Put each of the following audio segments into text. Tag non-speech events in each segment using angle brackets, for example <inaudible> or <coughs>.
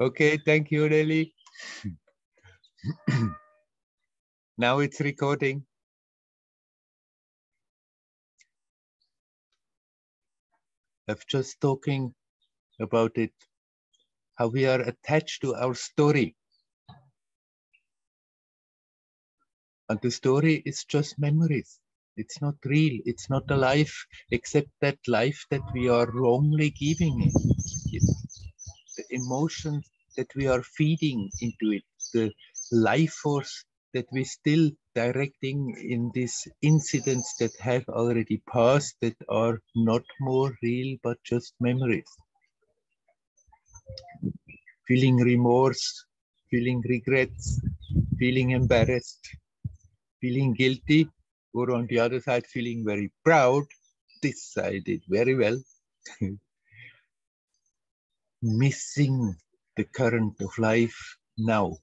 Okay, thank you, Nelly. <clears throat> now it's recording. I've just talking about it, how we are attached to our story. And the story is just memories. It's not real. It's not a life, except that life that we are wrongly giving it. The emotions that we are feeding into it, the life force that we still directing in these incidents that have already passed that are not more real but just memories. Feeling remorse, feeling regrets, feeling embarrassed, feeling guilty, or on the other side, feeling very proud. This I did very well. <laughs> Missing the current of life now.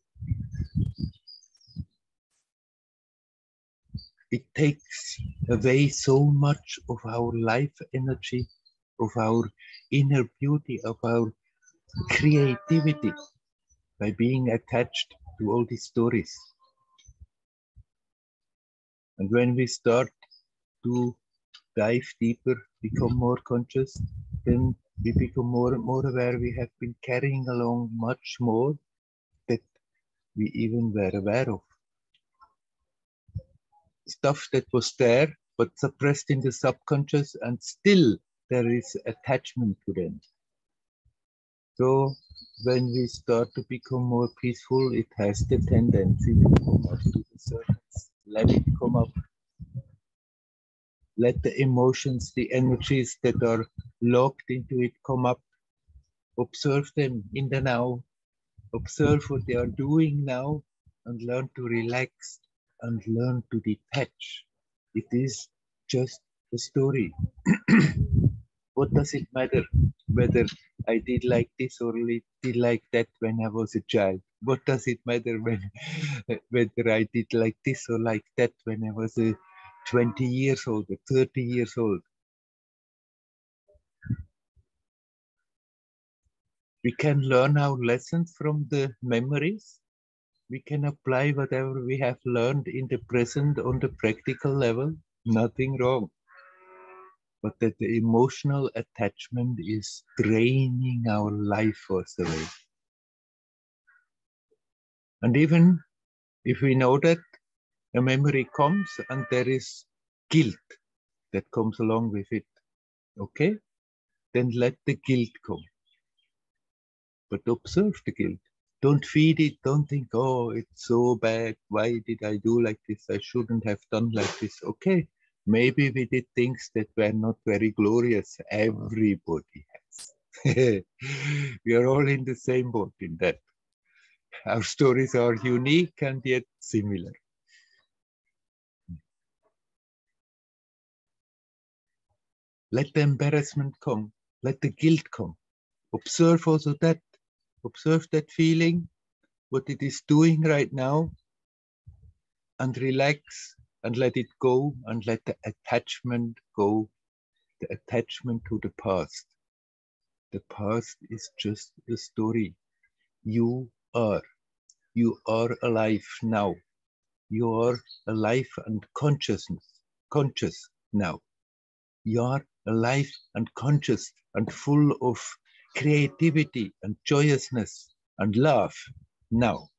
It takes away so much of our life energy, of our inner beauty, of our creativity by being attached to all these stories. And when we start to dive deeper, become more conscious, then we become more and more aware we have been carrying along much more that we even were aware of. Stuff that was there, but suppressed in the subconscious, and still there is attachment to them. So when we start to become more peaceful, it has the tendency to come up to the surface let it come up. Let the emotions, the energies that are locked into it come up. Observe them in the now. Observe what they are doing now and learn to relax and learn to detach. It is just a story. <clears throat> what does it matter whether I did like this or did like that when I was a child? What does it matter when, <laughs> whether I did like this or like that when I was a 20 years old or 30 years old? We can learn our lessons from the memories. We can apply whatever we have learned in the present on the practical level. Nothing wrong but that the emotional attachment is draining our life force away. And even if we know that a memory comes and there is guilt that comes along with it, okay, then let the guilt come. But observe the guilt. Don't feed it. Don't think, oh, it's so bad. Why did I do like this? I shouldn't have done like this. Okay, maybe we did things that were not very glorious. Everybody has. <laughs> we are all in the same boat in that. Our stories are unique and yet similar. Let the embarrassment come. Let the guilt come. Observe also that. Observe that feeling, what it is doing right now, and relax and let it go and let the attachment go, the attachment to the past. The past is just a story. You are. You are alive now. You are alive and consciousness, conscious now. You are alive and conscious and full of creativity and joyousness and love now.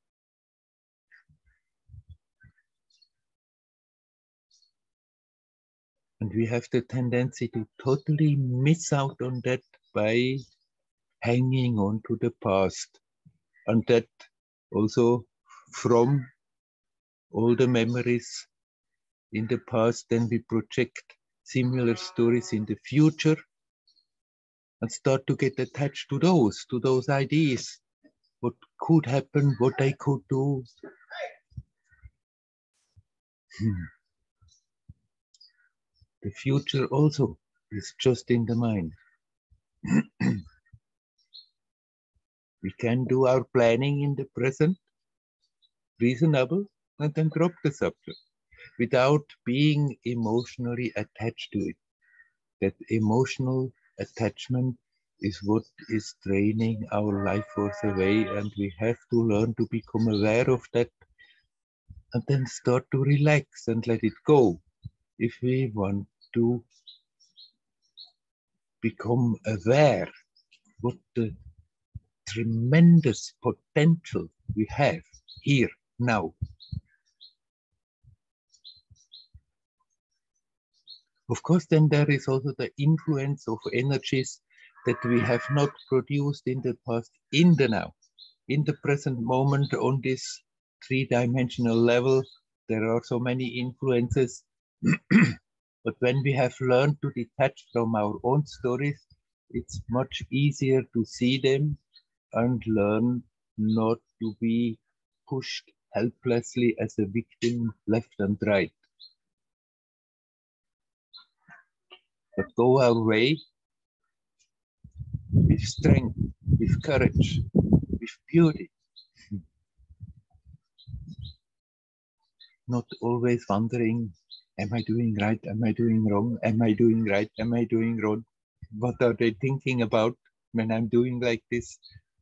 And we have the tendency to totally miss out on that by hanging on to the past and that also from all the memories in the past, then we project similar stories in the future and start to get attached to those, to those ideas. What could happen, what I could do. Hmm. The future also is just in the mind. <clears throat> We can do our planning in the present, reasonable, and then drop the subject without being emotionally attached to it. That emotional attachment is what is draining our life force away, and we have to learn to become aware of that and then start to relax and let it go if we want to become aware what the tremendous potential we have here now. Of course, then there is also the influence of energies that we have not produced in the past, in the now, in the present moment on this three-dimensional level. There are so many influences. <clears throat> but when we have learned to detach from our own stories, it's much easier to see them and learn not to be pushed helplessly as a victim left and right. But go our way with strength, with courage, with beauty. Hmm. Not always wondering, am I doing right? Am I doing wrong? Am I doing right? Am I doing wrong? What are they thinking about when I'm doing like this?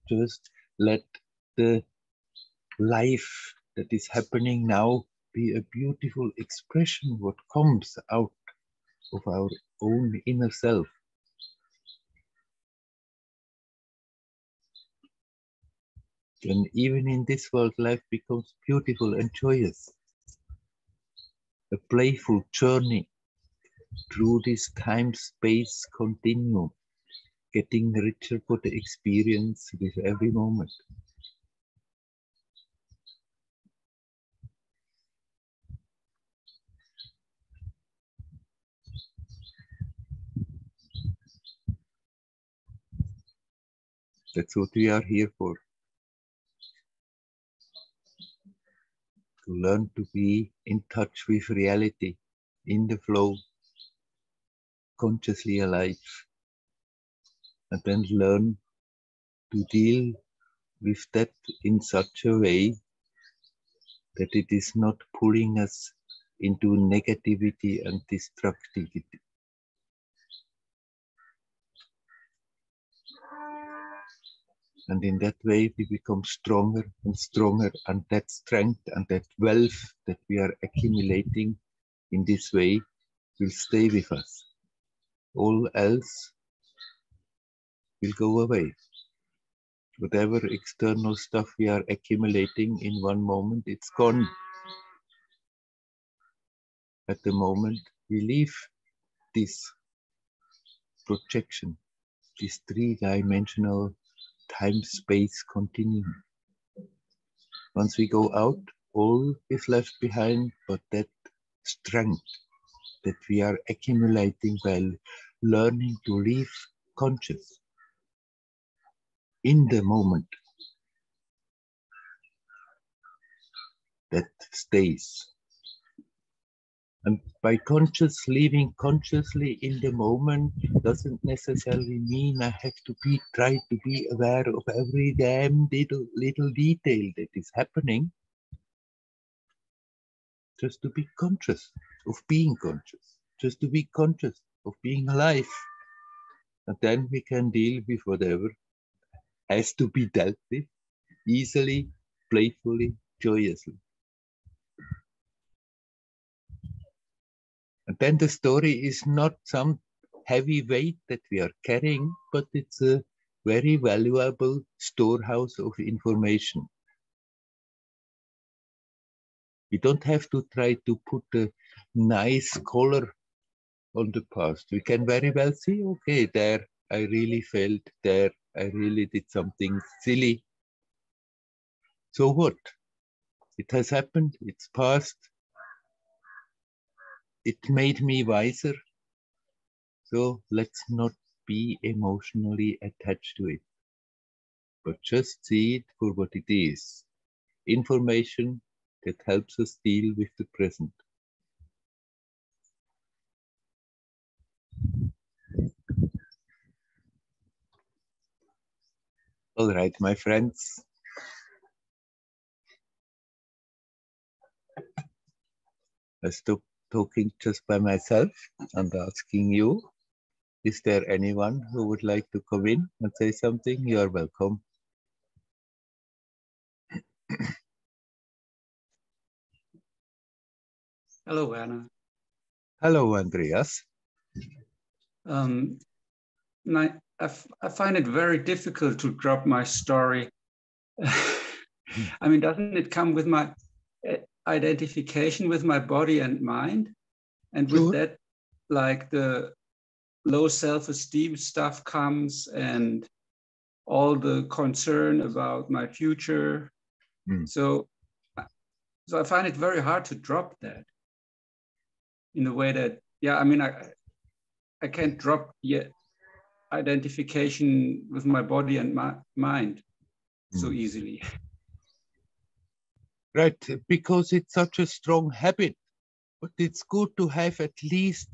Just let the life that is happening now be a beautiful expression what comes out of our own inner self. Then even in this world, life becomes beautiful and joyous. A playful journey through this time-space continuum, getting richer for the experience with every moment. That's what we are here for. To learn to be in touch with reality, in the flow, consciously alive. And then learn to deal with that in such a way that it is not pulling us into negativity and destructivity. And in that way, we become stronger and stronger. And that strength and that wealth that we are accumulating in this way will stay with us. All else will go away. Whatever external stuff we are accumulating in one moment, it's gone. At the moment, we leave this projection, this three dimensional time space continuum. Once we go out, all is left behind but that strength that we are accumulating while learning to live conscious in the moment that stays. And by conscious living consciously in the moment doesn't necessarily mean I have to be try to be aware of every damn little little detail that is happening. Just to be conscious of being conscious, just to be conscious of being alive. And then we can deal with whatever has to be dealt with easily, playfully, joyously. And then the story is not some heavy weight that we are carrying, but it's a very valuable storehouse of information. We don't have to try to put a nice color on the past. We can very well see, okay, there I really failed, there I really did something silly. So what? It has happened, it's past, it made me wiser. So let's not be emotionally attached to it, but just see it for what it is information that helps us deal with the present. All right, my friends. I stop talking just by myself and asking you Is there anyone who would like to come in and say something? You are welcome. Hello, Anna. Hello, Andreas. Um, I, find it very difficult to drop my story. <laughs> I mean, doesn't it come with my identification with my body and mind? And with sure. that, like the low self esteem stuff comes and all the concern about my future. Mm. So, so I find it very hard to drop that in a way that yeah i mean i i can't drop yet identification with my body and my mind so hmm. easily <laughs> right because it's such a strong habit but it's good to have at least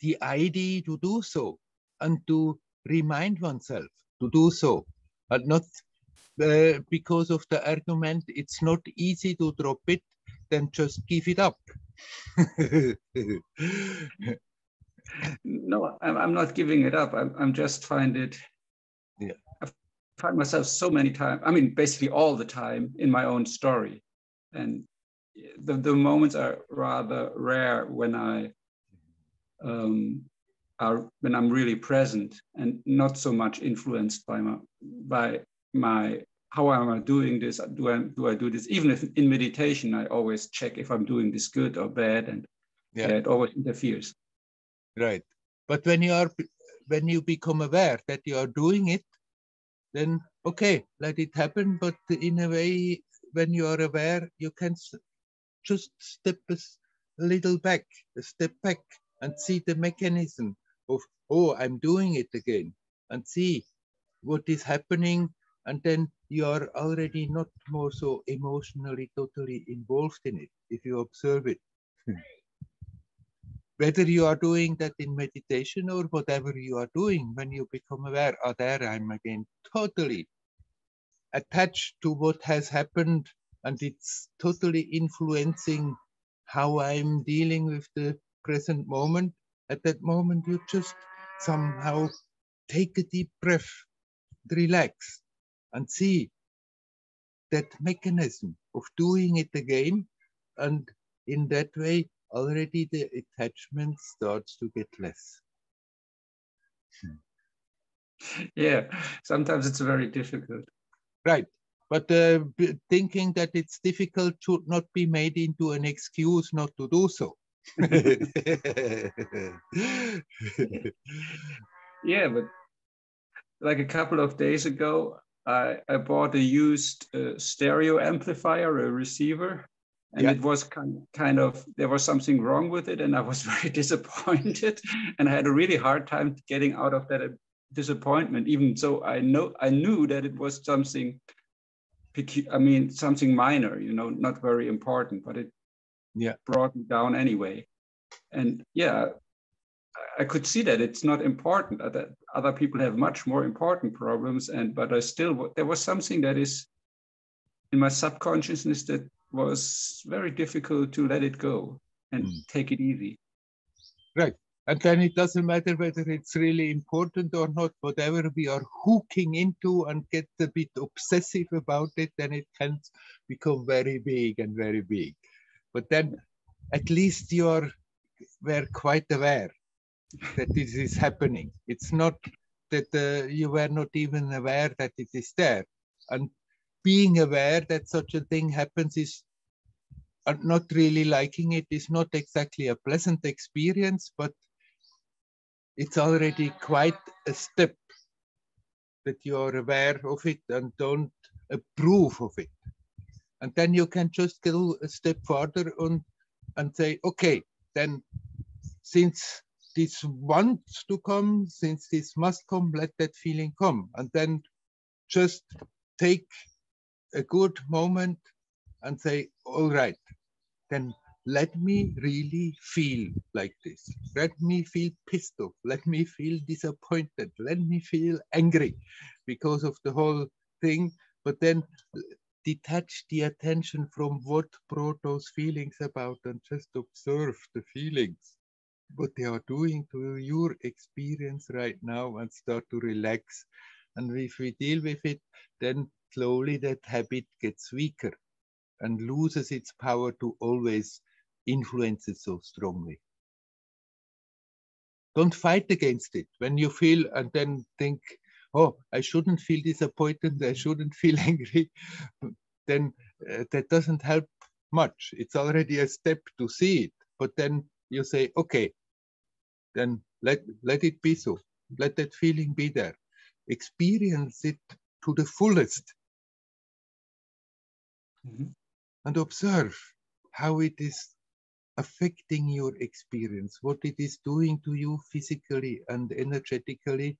the idea to do so and to remind oneself to do so but not uh, because of the argument it's not easy to drop it then just give it up <laughs> no, I'm, I'm not giving it up. I'm, I'm just find it. Yeah. Find myself so many times. I mean, basically all the time in my own story, and the the moments are rather rare when I um, are when I'm really present and not so much influenced by my by my how am I doing this? Do I do I do this? Even if in meditation, I always check if I'm doing this good or bad, and yeah. it always interferes. Right, but when you are when you become aware that you are doing it, then okay, let it happen. But in a way, when you are aware, you can just step a little back, a step back, and see the mechanism of oh, I'm doing it again, and see what is happening, and then you are already not more so emotionally totally involved in it if you observe it. Hmm. Whether you are doing that in meditation or whatever you are doing, when you become aware, oh, there I'm again totally attached to what has happened and it's totally influencing how I'm dealing with the present moment. At that moment, you just somehow take a deep breath, relax, and see that mechanism of doing it again. And in that way, already the attachment starts to get less. Yeah, sometimes it's very difficult. Right. But uh, thinking that it's difficult should not be made into an excuse not to do so. <laughs> yeah, but like a couple of days ago, I, I bought a used uh, stereo amplifier, a receiver, and yeah. it was kind, kind of there was something wrong with it, and I was <laughs> very disappointed, and I had a really hard time getting out of that uh, disappointment. Even so, I know I knew that it was something, I mean, something minor, you know, not very important, but it yeah brought me down anyway. And yeah, I could see that it's not important. That other people have much more important problems, and but I still there was something that is in my subconsciousness that was very difficult to let it go and mm. take it easy. Right. And then it doesn't matter whether it's really important or not, whatever we are hooking into and get a bit obsessive about it, then it can become very big and very big. But then at least you are were quite aware that this is happening. It's not that uh, you were not even aware that it is there. And being aware that such a thing happens is uh, not really liking it is not exactly a pleasant experience, but it's already quite a step that you're aware of it and don't approve of it. And then you can just go a step further on and say, okay, then since this wants to come, since this must come, let that feeling come. And then just take a good moment and say, all right, then let me really feel like this. Let me feel pissed off. Let me feel disappointed. Let me feel angry because of the whole thing. But then detach the attention from what brought those feelings about and just observe the feelings what they are doing to your experience right now and start to relax. And if we deal with it, then slowly that habit gets weaker and loses its power to always influence it so strongly. Don't fight against it. When you feel and then think, oh, I shouldn't feel disappointed, I shouldn't feel <laughs> angry, then uh, that doesn't help much. It's already a step to see it. But then you say, okay, then let, let it be so. Let that feeling be there. Experience it to the fullest. Mm -hmm. And observe how it is affecting your experience, what it is doing to you physically and energetically.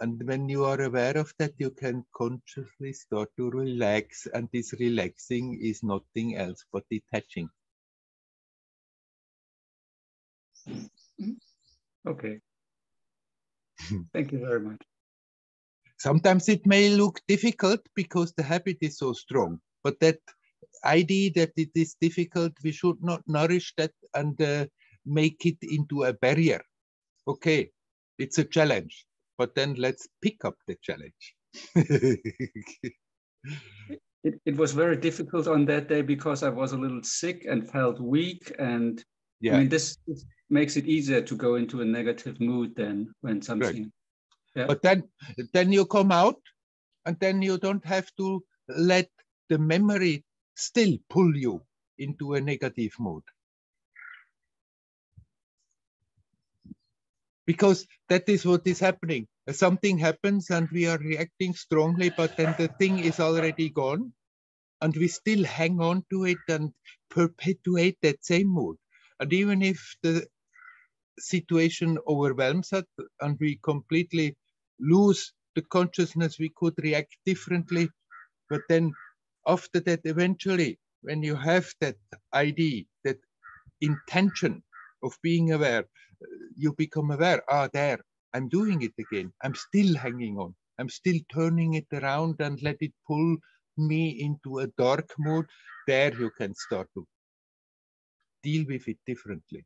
And when you are aware of that, you can consciously start to relax. And this relaxing is nothing else but detaching. Okay. <laughs> Thank you very much. Sometimes it may look difficult because the habit is so strong, but that idea that it is difficult, we should not nourish that and uh, make it into a barrier. Okay, it's a challenge, but then let's pick up the challenge. <laughs> it, it was very difficult on that day because I was a little sick and felt weak. And yeah. I mean, this, makes it easier to go into a negative mood then when something. Right. Yeah. But then, then you come out and then you don't have to let the memory still pull you into a negative mode. Because that is what is happening. Something happens and we are reacting strongly, but then the thing is already gone and we still hang on to it and perpetuate that same mood. And even if the situation overwhelms us and we completely lose the consciousness, we could react differently. But then after that, eventually, when you have that idea, that intention of being aware, you become aware, ah, there, I'm doing it again. I'm still hanging on. I'm still turning it around and let it pull me into a dark mode. There you can start to deal with it differently.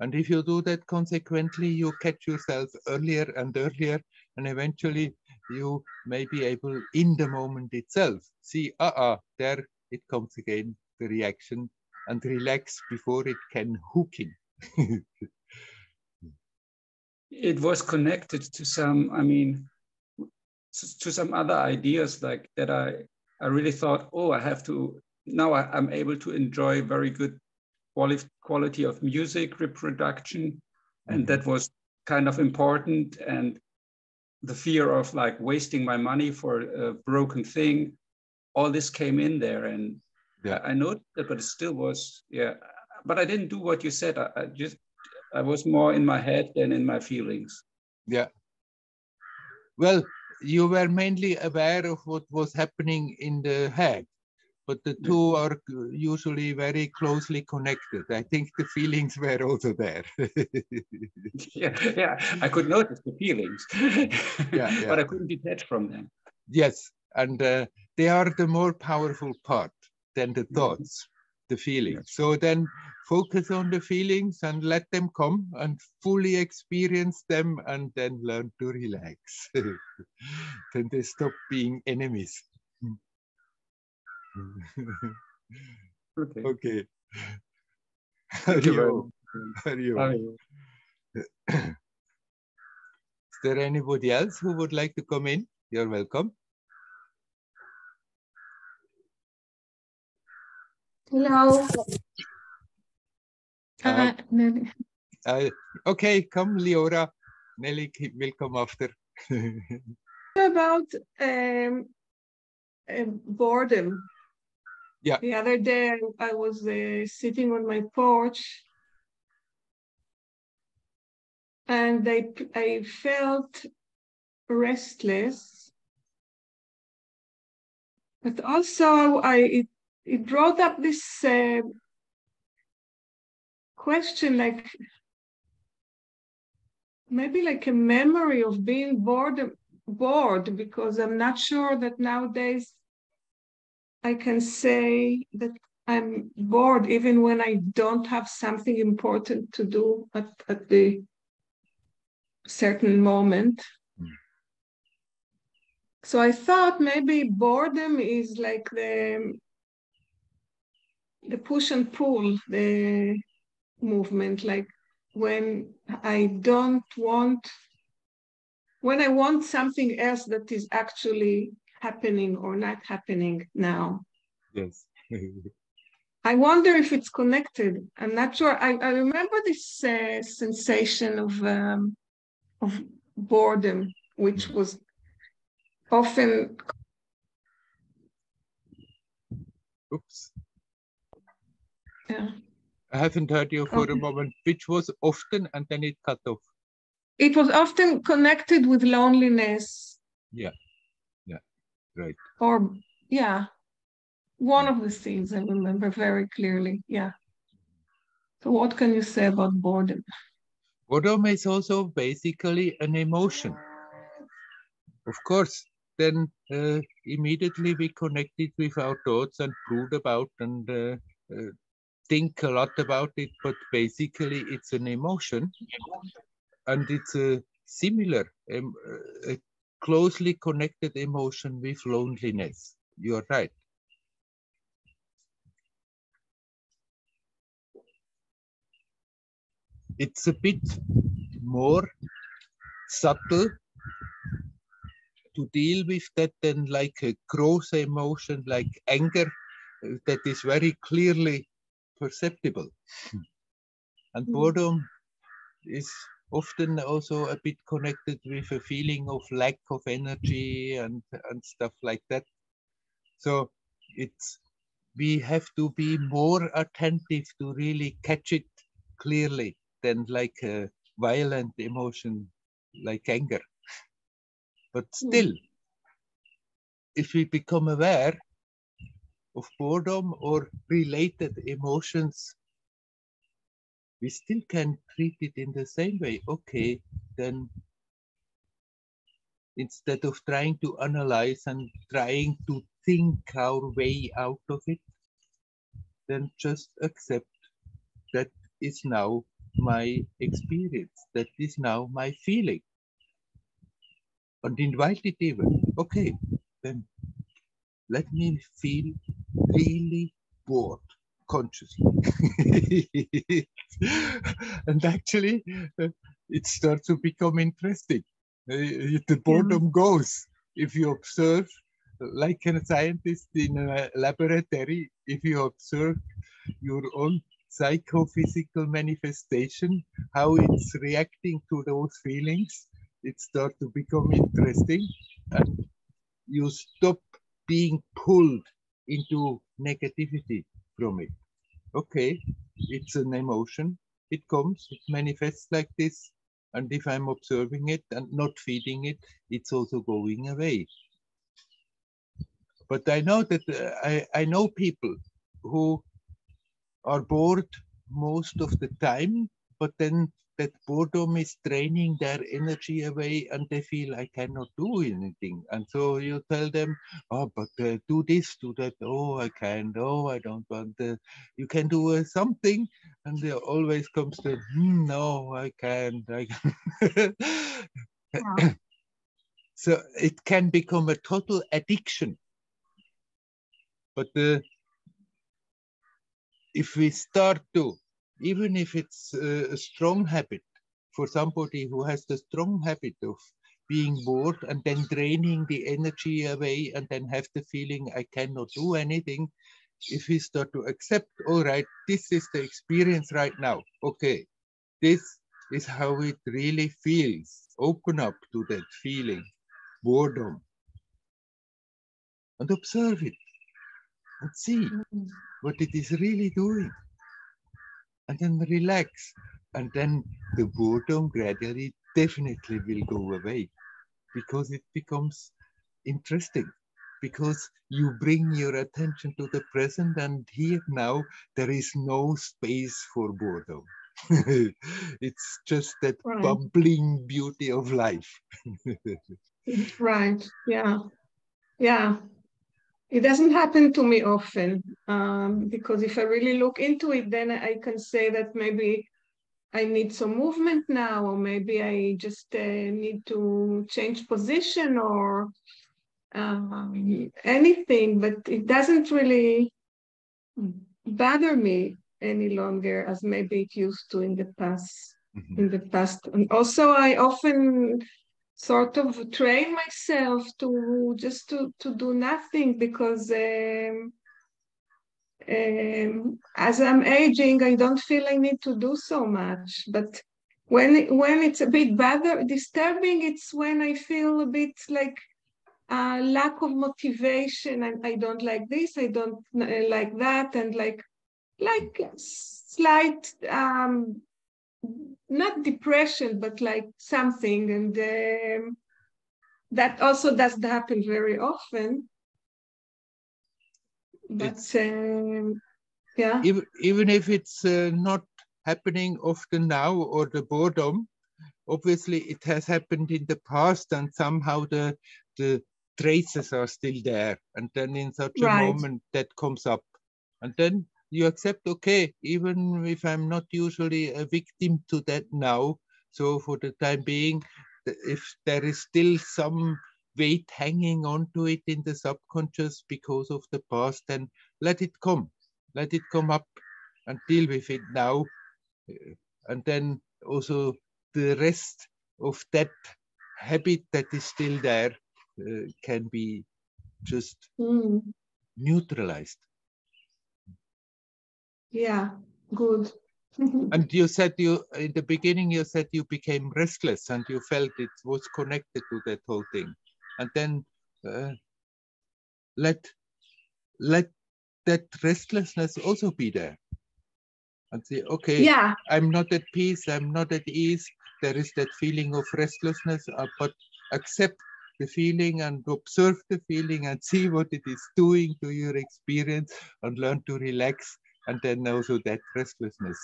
And if you do that consequently, you catch yourself earlier and earlier, and eventually you may be able, in the moment itself, see, uh-uh, there it comes again, the reaction, and relax before it can hook in. <laughs> it was connected to some, I mean, to some other ideas like that I, I really thought, oh, I have to, now I, I'm able to enjoy very good quali quality of music reproduction. Mm -hmm. And that was kind of important. And the fear of like wasting my money for a broken thing, all this came in there. And yeah. I, I noticed that, but it still was, yeah. But I didn't do what you said. I, I just, I was more in my head than in my feelings. Yeah. Well, you were mainly aware of what was happening in the head but the two are usually very closely connected. I think the feelings were also there. <laughs> yeah, yeah, I could notice the feelings, <laughs> yeah, yeah. <laughs> but I couldn't detach from them. Yes, and uh, they are the more powerful part than the mm-hmm. thoughts, the feelings. So then focus on the feelings and let them come and fully experience them and then learn to relax. then they stop being enemies okay. Okay. Hari Om. Hario. Is there anybody else who would like to come in? You're welcome. Hello. Uh, uh, okay, come, Leora. Nelly will come after. about um, uh, boredom. Yeah. The other day I was uh, sitting on my porch and I, I felt restless. But also I it, it brought up this uh, question like maybe like a memory of being bored bored because I'm not sure that nowadays I can say that I'm bored even when I don't have something important to do at, at the certain moment. Mm. So I thought maybe boredom is like the the push and pull, the movement, like when I don't want when I want something else that is actually happening or not happening now. Yes. I wonder if it's connected. I'm not sure. I, I remember this uh, sensation of um, of boredom, which hmm. was often. Oops. Yeah. I haven't heard you for okay. a moment, which was often, and then it cut off. It was often connected with loneliness. Yeah. Right. Or yeah, one of the things I remember very clearly. Yeah. So, what can you say about boredom? Boredom is also basically an emotion. Of course, then uh, immediately we connect it with our thoughts and brood about and uh, uh, think a lot about it, but basically it's an emotion and it's a similar, um, a closely connected emotion with loneliness. You're right. it's a bit more subtle to deal with that than like a gross emotion like anger uh, that is very clearly perceptible. And hmm. boredom is often also a bit connected with a feeling of lack of energy and, and stuff like that. So it's we have to be more attentive to really catch it clearly than like a violent emotion like anger. But hmm. still, if we become aware of boredom or related emotions, we still can treat it in the same way. Okay, then instead of trying to analyze and trying to think our way out of it, then just accept that is now my experience. That is now my feeling. And invite it even. Okay, then let me feel really bored consciously. <laughs> and actually, uh, it starts to become interesting. Uh, the boredom yeah. goes if you observe, like a scientist in a laboratory, if you observe your own psychophysical manifestation, how it's reacting to those feelings, it starts to become interesting and you stop being pulled into negativity from it. Okay, it's an emotion, it comes, it manifests like this, and if I'm observing it and not feeding it, it's also going away. But I know that uh, I, I know people who are bored most of the time, but then that boredom is draining their energy away and they feel I cannot do anything. And so you tell them, oh, but uh, do this, do that. Oh, I can't. Oh, I don't want. Uh, you can do uh, something. And there always comes the, hmm, no, I can't. I can't. yeah. <coughs> so it can become a total addiction. But uh, if we start to, even if it's a strong habit for somebody who has the strong habit of being bored and then draining the energy away and then have the feeling I cannot do anything, if we start to accept, all right, this is the experience right now. Okay, this is how it really feels. Open up to that feeling, boredom, and observe it and see mm-hmm. what it is really doing. And then relax. And then the boredom gradually definitely will go away because it becomes interesting because you bring your attention to the present and here now there is no space for boredom. <laughs> it's just that right. bubbling beauty of life. <laughs> right. Yeah. Yeah. It doesn't happen to me often um, because if I really look into it, then I can say that maybe I need some movement now, or maybe I just uh, need to change position or um, anything, but it doesn't really bother me any longer as maybe it used to in the past. Mm-hmm. In the past, and also I often sort of train myself to just to to do nothing because um, um, as I'm aging, I don't feel I need to do so much. But when when it's a bit bother disturbing, it's when I feel a bit like uh, lack of motivation and I don't like this, I don't uh, like that, and like like slight um, not depression, but like something, and um, that also doesn't happen very often. But um, yeah. Even, even if it's uh, not happening often now or the boredom obviously it has happened in the past and somehow the the traces are still there. And then in such right. a moment that comes up. And then you accept okay even if i'm not usually a victim to that now so for the time being if there is still some weight hanging onto it in the subconscious because of the past, then let it come. Let it come up and deal with it now. Uh, and then also the rest of that habit that is still there uh, can be just mm. neutralized. Yeah, good. <laughs> and you said you in the beginning you said you became restless and you felt it was connected to that whole thing. And then uh, let let that restlessness also be there and say okay yeah. I'm not at peace i'm not at ease. There is that feeling of restlessness uh, but accept the feeling and observe the feeling and <laughs> see what it is doing to your experience and learn to relax and then also that restlessness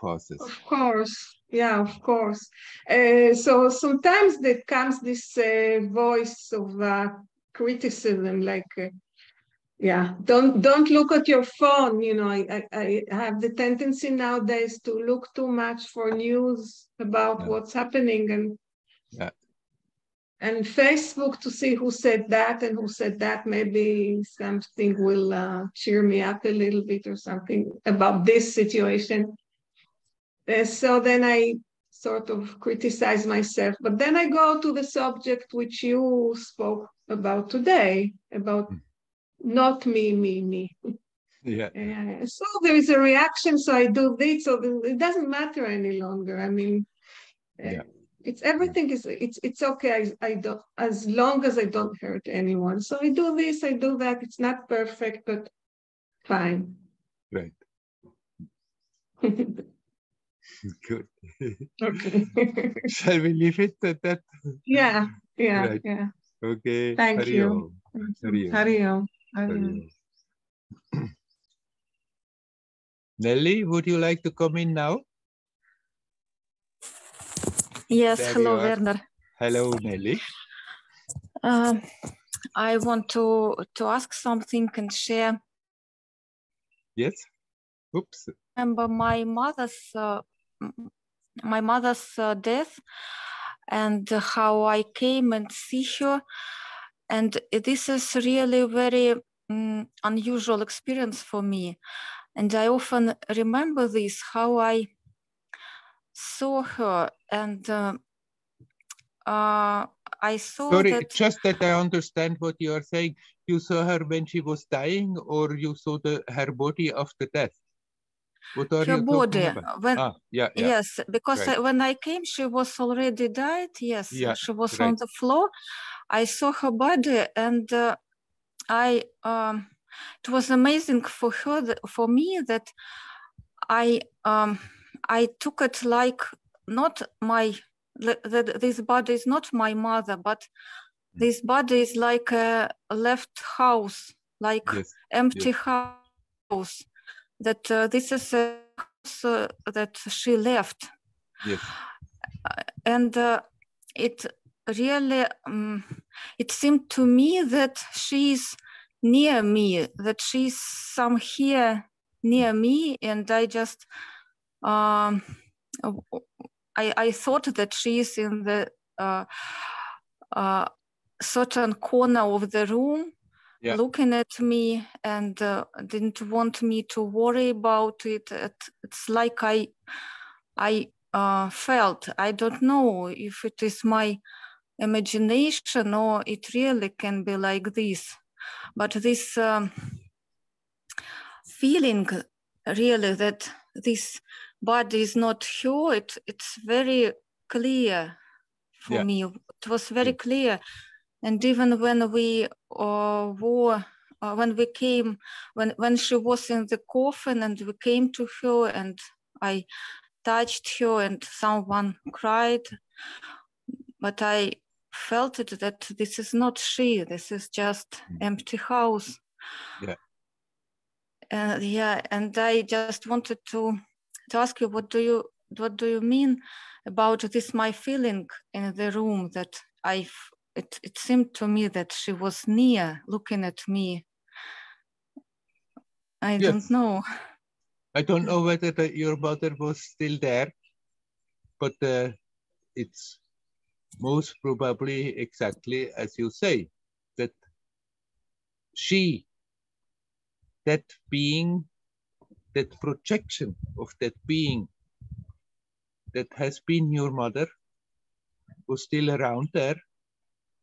passes of course. Yeah of course. Uh, so sometimes there comes this uh, voice of uh, criticism like uh, yeah don't don't look at your phone. You know I, I, I have the tendency nowadays to look too much for news about yeah. what's happening and yeah and facebook to see who said that and who said that maybe something will uh, cheer me up a little bit or something about this situation uh, so then I sort of criticize myself. But then I go to the subject which you spoke about today, about mm. not me, me, me. Yeah. Uh, so there is a reaction. So I do this. So it doesn't matter any longer. I mean, uh, yeah. It's everything is it's it's okay. I, I don't as long as I don't hurt anyone. So I do this. I do that. It's not perfect, but fine. Right. <laughs> Good. Okay. <laughs> Shall we leave it at that? Yeah, yeah, right. yeah. Okay. Thank Hari you. Hari Om. <clears throat> Nelly, would you like to come in now? Yes, there hello, Werner. Hello, Nelly. Uh, I want to to ask something and share. Yes. Oops. Remember my mother's uh, my mother's uh, death and how I came and see her. And this is really very um, unusual experience for me. And I often remember this, how I saw her and uh, uh, I saw Sorry, that... just that I understand what you are saying. You saw her when she was dying or you saw the, her body after death? What are her body. When, ah, yeah, yeah. Yes, because right. I, when I came, she was already died. Yes, yeah, she was right. on the floor. I saw her body, and uh, I. Um, it was amazing for her, that, for me, that I um, I took it like not my that this body is not my mother, but hmm. this body is like a left house, like yes. empty yes. house that uh, this is a house uh, that she left. Yes. Uh, and uh, it really, um, it seemed to me that she's near me, that she's some here near me, and I just um, I, I thought that she's in the uh, uh, certain corner of the room yeah. looking at me and uh, didn't want me to worry about it. it it's like I I uh, felt. I don't know if it is my imagination or it really can be like this. But this um, feeling really that this body is not her, it, it's very clear for yeah. me. It was very clear. And even when we uh, were, uh, when we came, when, when she was in the coffin and we came to her and I touched her and someone cried, but I felt it that this is not she, this is just mm. empty house. Yeah. And yeah, and I just wanted to to ask you what do you what do you mean about this my feeling in the room that I it, it seemed to me that she was near looking at me. I yes. don't know. I don't know whether the, your mother was still there, but uh, it's most probably exactly as you say, that she, that being, that projection of that being that has been your mother was still around there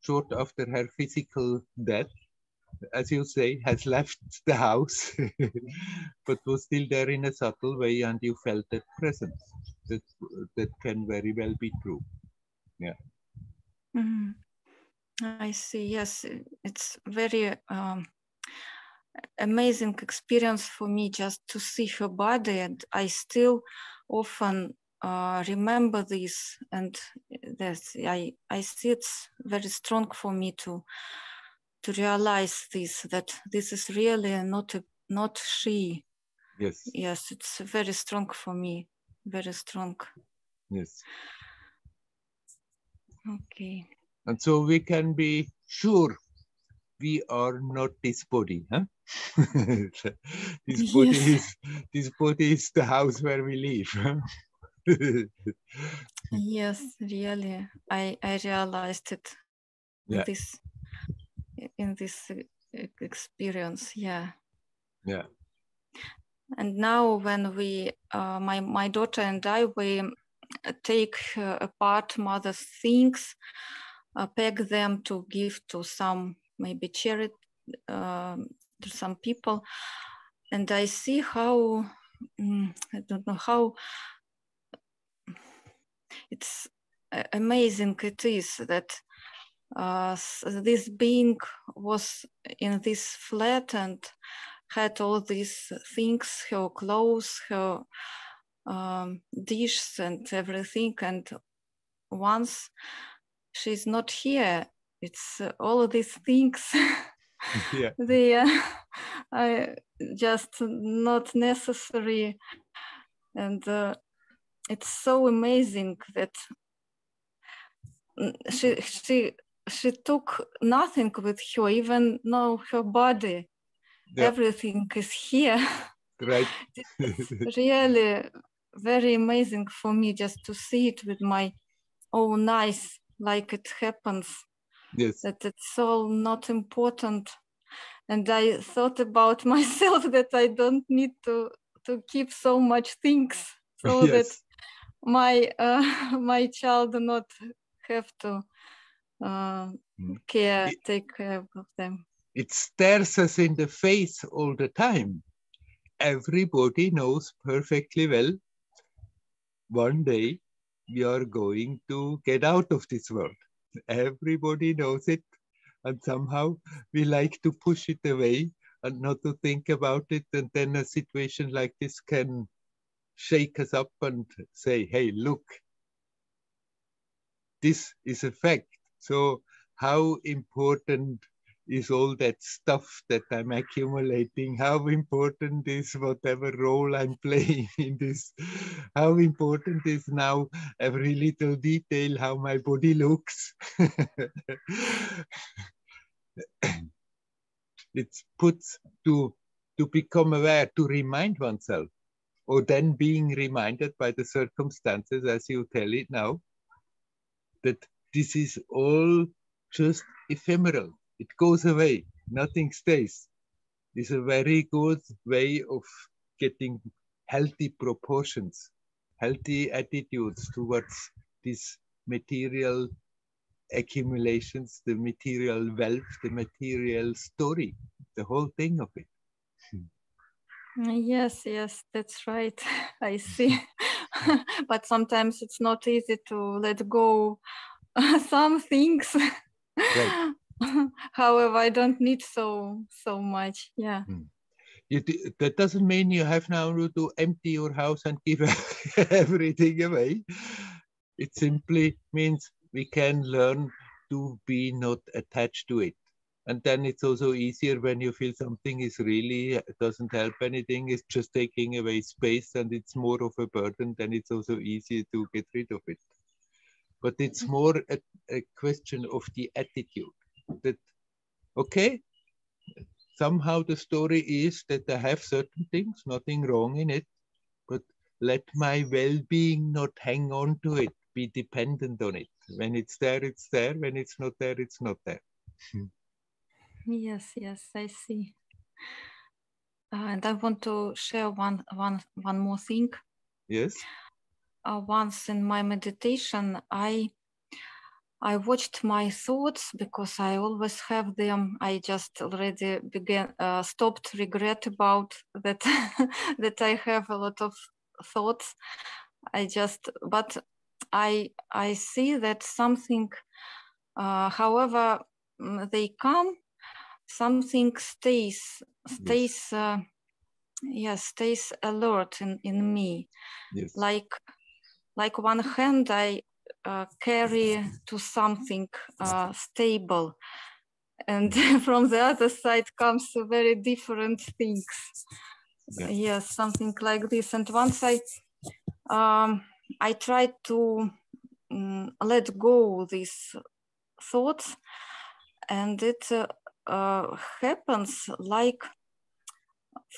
short after her physical death as you say, has left the house, <laughs> but was still there in a subtle way, and you felt that presence. That that can very well be true. Yeah. Mm. I see. Yes, it's very um, amazing experience for me just to see her body, and I still often uh, remember this, and this I I see it's very strong for me to to realize this that this is really not a, not she. Yes. Yes it's very strong for me very strong. Yes. Okay. And so we can be sure we are not this body huh <laughs> this body yes. is this body is the house where we live yes really i i realized it yeah. this in this experience yeah yeah and now when we uh, my my daughter and i we take uh, apart mother's things uh, pack them to give to some maybe charity um, to some people and i see how mm, i don't know how it's amazing it is that uh, this being was in this flat and had all these things, her clothes, her um, dishes and everything. And once she's not here, it's uh, all of these things. <laughs> yeah. they <laughs> uh, are just not necessary. And uh, it's so amazing that she she she took nothing with her, even no her body, yeah. everything is here. Right. <laughs> it's really very amazing for me just to see it with my own eyes, like it happens. Yes. That it's all not important. And I thought about <laughs> myself that I don't need to to keep so much things so <laughs> yes. that my uh, <laughs> my child not have to uh, mm. care, it, take care of them. It stares us in the face all the time. Everybody knows perfectly well one day we are going to get out of this world. Everybody knows it, and somehow we like to push it away and not to think about it. And then a situation like this can shake us up and say, hey, look, this is a fact. So how important is all that stuff that I'm accumulating? How important is whatever role I'm <laughs> playing in this? How important is now every little detail, how my body looks? <laughs> it puts to to become aware, to remind oneself, or then being reminded by the circumstances as you tell it now, that this is all just ephemeral. It goes away, nothing stays. It's a very good way of getting healthy proportions, healthy attitudes towards these material accumulations, the material wealth, the material story, the whole thing of it. Yes, yes, that's right. <laughs> I mm-hmm. see. <laughs> but sometimes it's not easy to let go <laughs> some things. Right. <laughs> However, I don't need so so much. Yeah. Mm. You, that doesn't mean you have now to empty your house and give <laughs> everything away. It simply means we can learn to be not attached to it and then it's also easier when you feel something is really doesn't help anything it's just taking away space and it's more of a burden then it's also easier to get rid of it but it's mm-hmm. more a, a question of the attitude that okay somehow the story is that i have certain things nothing wrong in it but let my well-being not hang on to it be dependent on it when it's there it's there when it's not there it's not there Yes, yes, I see. Uh, and I want to share one, one, one more thing. Yes. Uh, once in my meditation, I I watched my thoughts because I always have them. I just already began uh, stopped regret about that <laughs> that I have a lot of thoughts. I just but I I see that something, uh, however mm, they come, something stays stays yes. uh, yeah stays alert in in me yes. like like one hand i uh, carry to something uh, stable. And <laughs> from the other side comes very different things. Yeah. yes something like this. And once i um, i tried to um, let go these thoughts and it uh, uh, happens like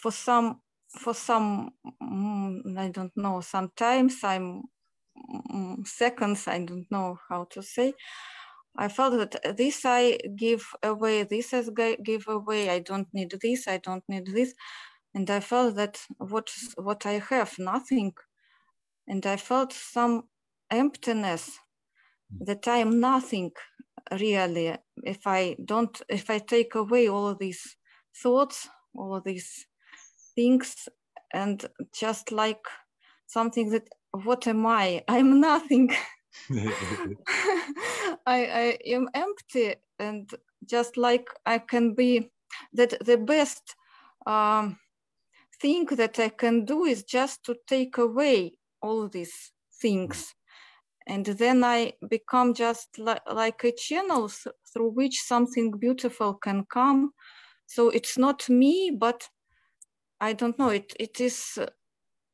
for some for some mm, i don't know sometimes i'm Mm, mm, seconds i don't know how to say. I felt that this i give away this is give away i don't need this i don't need this. And i felt that what what i have nothing. And i felt some emptiness mm. that i am nothing really. If i don't if i take away all of these thoughts all of these things and just like something that what am i? I'm nothing. <laughs> <laughs> I, I am empty and just like i can be that the best um, thing that i can do is just to take away all these things. And then i become just li- like a channel th- through which something beautiful can come. So it's not me but i don't know. It it is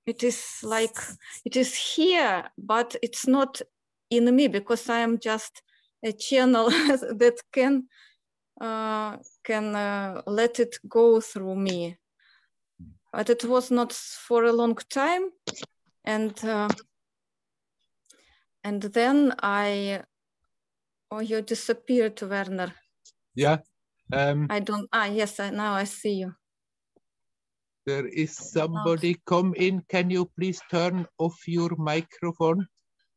it is like it is here but it's not in me because i am just a channel <laughs> that can uh, can uh, let it go through me but it was not for a long time and uh, and then I, oh, you disappeared, Werner. Yeah. Um, I don't, ah, yes, I, now I see you. There is somebody come in. Can you please turn off your microphone?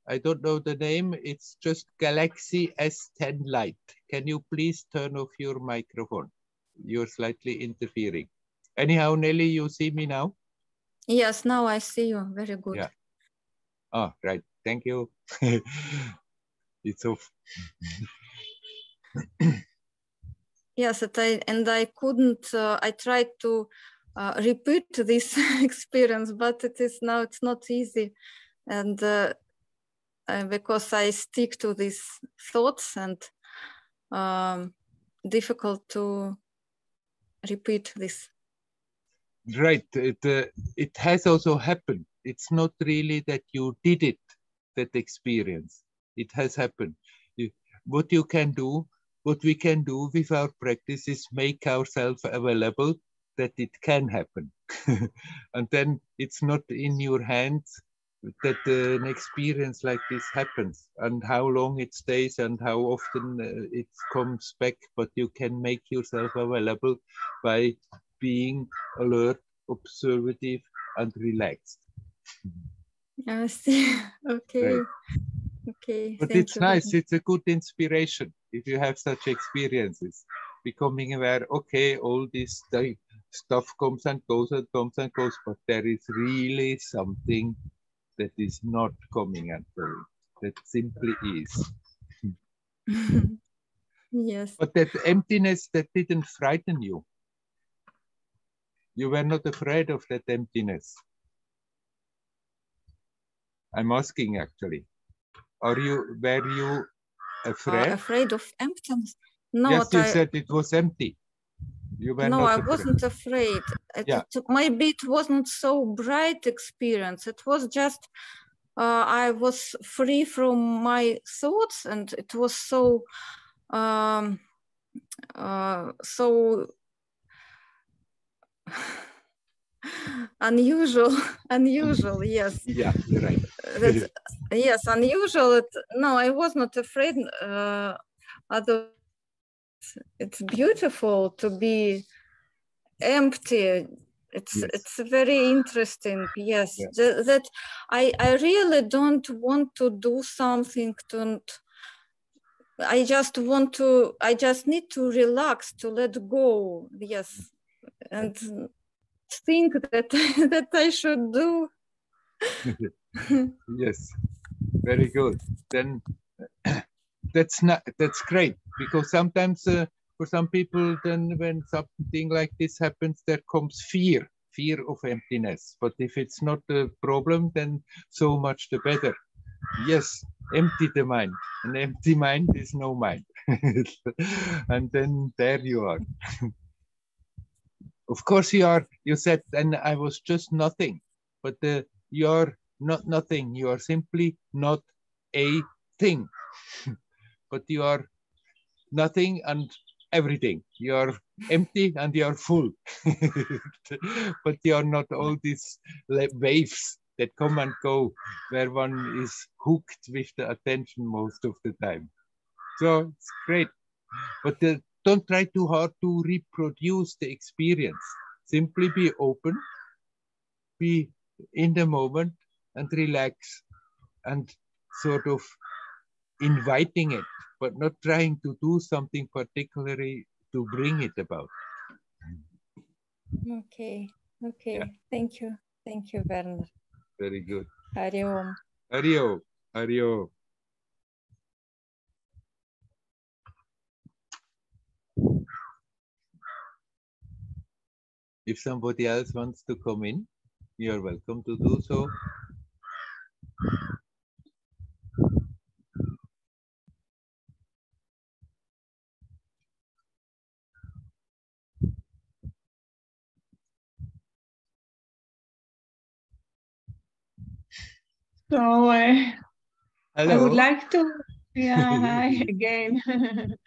I don't know the name. It's just Galaxy S10 Lite. Can you please turn off your microphone? You're slightly interfering. Anyhow, Nelly, you see me now? Yes, now I see you. Very good. Yeah. Oh, right. Thank you. <laughs> it's off. yes, and I, and I couldn't, uh, I tried to uh, repeat this <laughs> experience, but it is now, it's not easy. And uh, because I stick to these thoughts and um, difficult to repeat this. Right. It, uh, it has also happened. It's not really that you did it that experience. It has happened. What you can do what we can do with our practice is make ourselves available that it can happen. <laughs> and then it's not in your hands that uh, an experience like this happens and how long it stays and how often uh, it comes back but you can make yourself available by being alert observative and relaxed. I see <laughs> okay. Right. okay. But Thank it's nice. It's a good inspiration if you have such experiences becoming aware okay all this stuff comes and goes and comes and goes but there is really something that is not coming and going. That simply is. <laughs> yes. But that emptiness that didn't frighten you. You were not afraid of that emptiness. I'm asking actually. Are you were you afraid? Uh, afraid of emptiness? No. Yes, you I... said it was empty. You were no, I afraid. wasn't afraid. It, yeah. it, maybe it wasn't so bright experience. It was just uh, I was free from my thoughts, and it was so um, uh, so <laughs> unusual. <laughs> unusual, <laughs> yes. Yeah, you're right. Yes, unusual. It, no, I was not afraid. Uh, other it's beautiful to be empty. It's yes. it's very interesting. Yes yeah. that, that, i i really don't want to do something to i just want to i just need to relax to let go. Yes. Mm. And think that <laughs> that i should do. <laughs> Yes. Very good. Then that's not that's great because sometimes uh, for some people then when something like this happens there comes fear fear of emptiness. But if it's not a problem then so much the better. Yes empty the mind. An empty <laughs> mind is no mind. <laughs> And then there you are. <laughs> Of course you are you said and i was just nothing. But uh, you're not nothing. You are simply not a thing but you are nothing and everything. You're empty and you're full, <laughs> but you're not all these waves that come and go where one is hooked with the attention most of the time. So it's great, but the, don't try too hard to reproduce the experience. Simply be open, be in the moment and relax and sort of inviting it but not trying to do something particularly to bring it about. Okay, okay. Yeah. Thank you. Thank you, Werner. Very good. Hari Om. Hari Om. If somebody else wants to come in, you're welcome to do so. So uh, I would like to, <laughs> yeah, hi again. <laughs>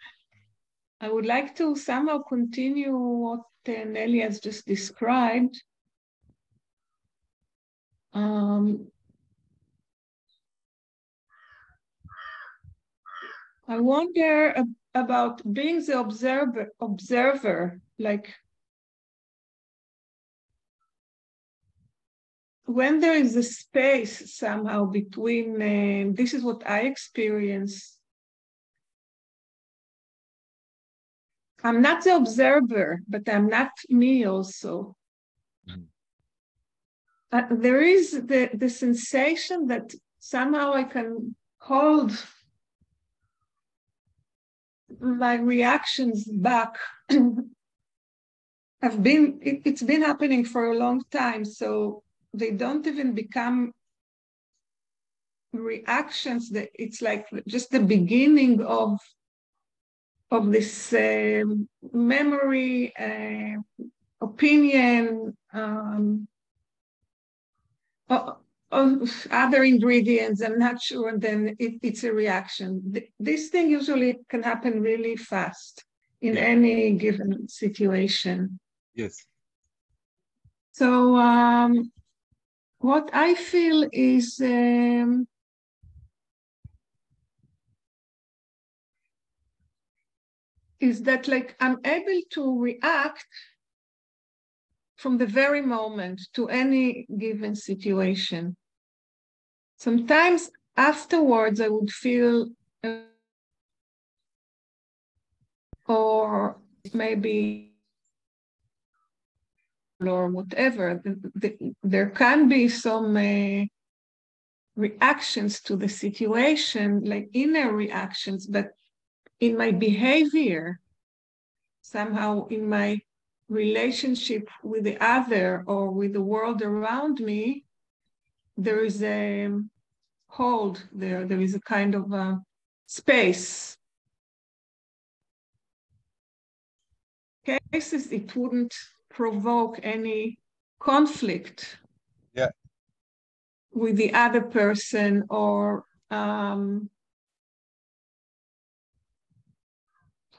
I would like to somehow continue what Nelly has just described. Um, I wonder about being the observer, observer, like when there is a space somehow between, uh, this is what I experience. I'm not the observer, but I'm not me also. Mm. Uh, there is the, the sensation that somehow I can hold my reactions back. <clears throat> I've been, it, it's been happening for a long time. So they don't even become reactions that it's like just the beginning of of this uh, memory uh, opinion um, other ingredients. I'm not sure. And then it, it's a reaction. This thing usually can happen really fast in yeah. any given situation. Yes. So um, what I feel is um, is that like I'm able to react from the very moment to any given situation. Sometimes afterwards I would feel uh, or maybe or whatever, the, the, there can be some uh, reactions to the situation, like inner reactions, but in my behavior, somehow in my relationship with the other or with the world around me, there is a hold there, there is a kind of a space. Cases it wouldn't provoke any conflict yeah. with the other person or um,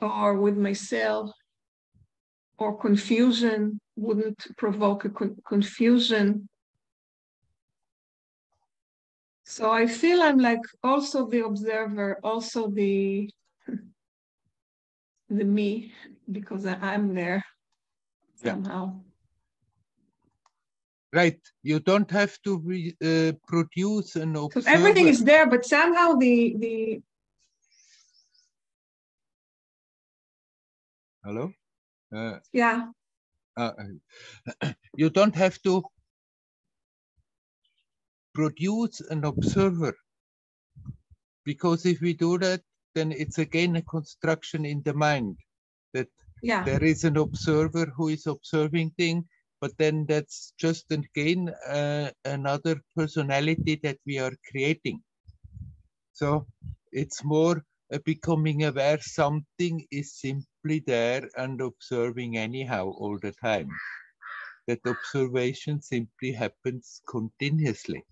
or with myself or confusion wouldn't provoke a con confusion so i feel i'm like also the observer also the <laughs> the me because i'm there somehow. Right. You don't have to re, uh, produce an observer. So everything is there, but somehow the the. Hello. Uh, yeah. Uh, <coughs> you don't have to produce an observer because if we do that, then it's again a construction in the mind that yeah. there is an observer who is observing thing but then that's just again uh, another personality that we are creating. So it's more uh, becoming aware something is simply there and observing anyhow all the time. That observation simply happens continuously.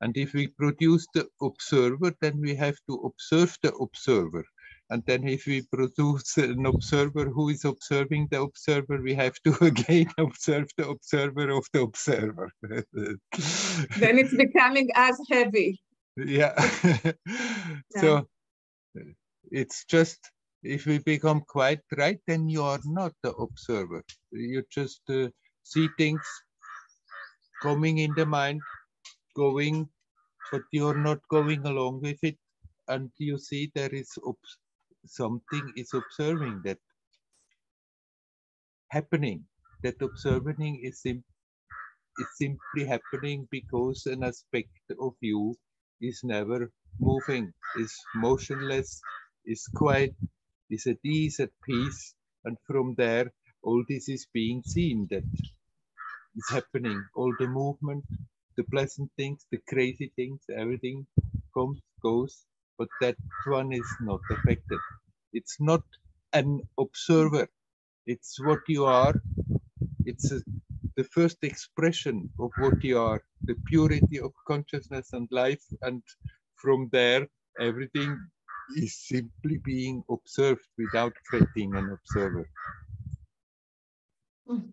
And if we produce the observer then we have to observe the observer and then if we produce an observer who is observing the observer, we have to <laughs> again observe the observer of the observer. <laughs> then it's becoming as heavy. Yeah. yeah. <laughs> So it's just, if we become quite right, then you are not the observer. You just uh, see things coming in the mind, going, but you're not going along with it. And you see there is something is observing that happening. That observing is, sim is simply happening because an aspect of you is never moving, is motionless, is quiet, is at ease, at peace. And from there, all this is being seen that is happening. All the movement, the pleasant things, the crazy things, everything comes, goes, that one is not affected. It's not an observer. It's what you are. It's a, the first expression of what you are, the purity of consciousness and life. And from there, everything is simply being observed without creating an observer. Hmm.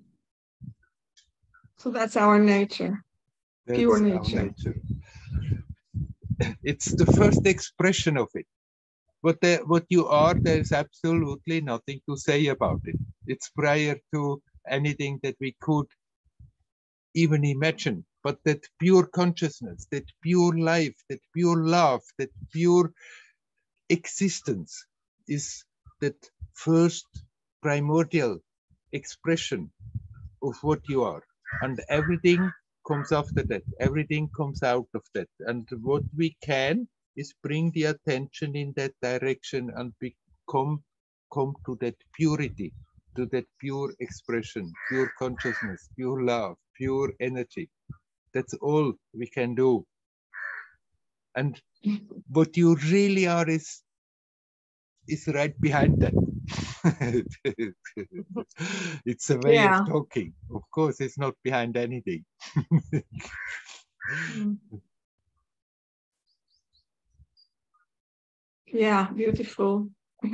So that's our nature, that's pure nature. nature it's the first expression of it. But the, what you are, there's absolutely nothing to say about it. It's prior to anything that we could even imagine. But that pure consciousness, that pure life, that pure love, that pure existence is that first primordial expression of what you are. And everything comes after that. Everything comes out of that. And what we can is bring the attention in that direction and become come to that purity, to that pure expression, pure consciousness, pure love, pure energy. That's all we can do. And what you really are is is right behind that. <laughs> it's a way yeah. of talking. Of course, it's not behind anything. Mm. yeah, beautiful. <laughs>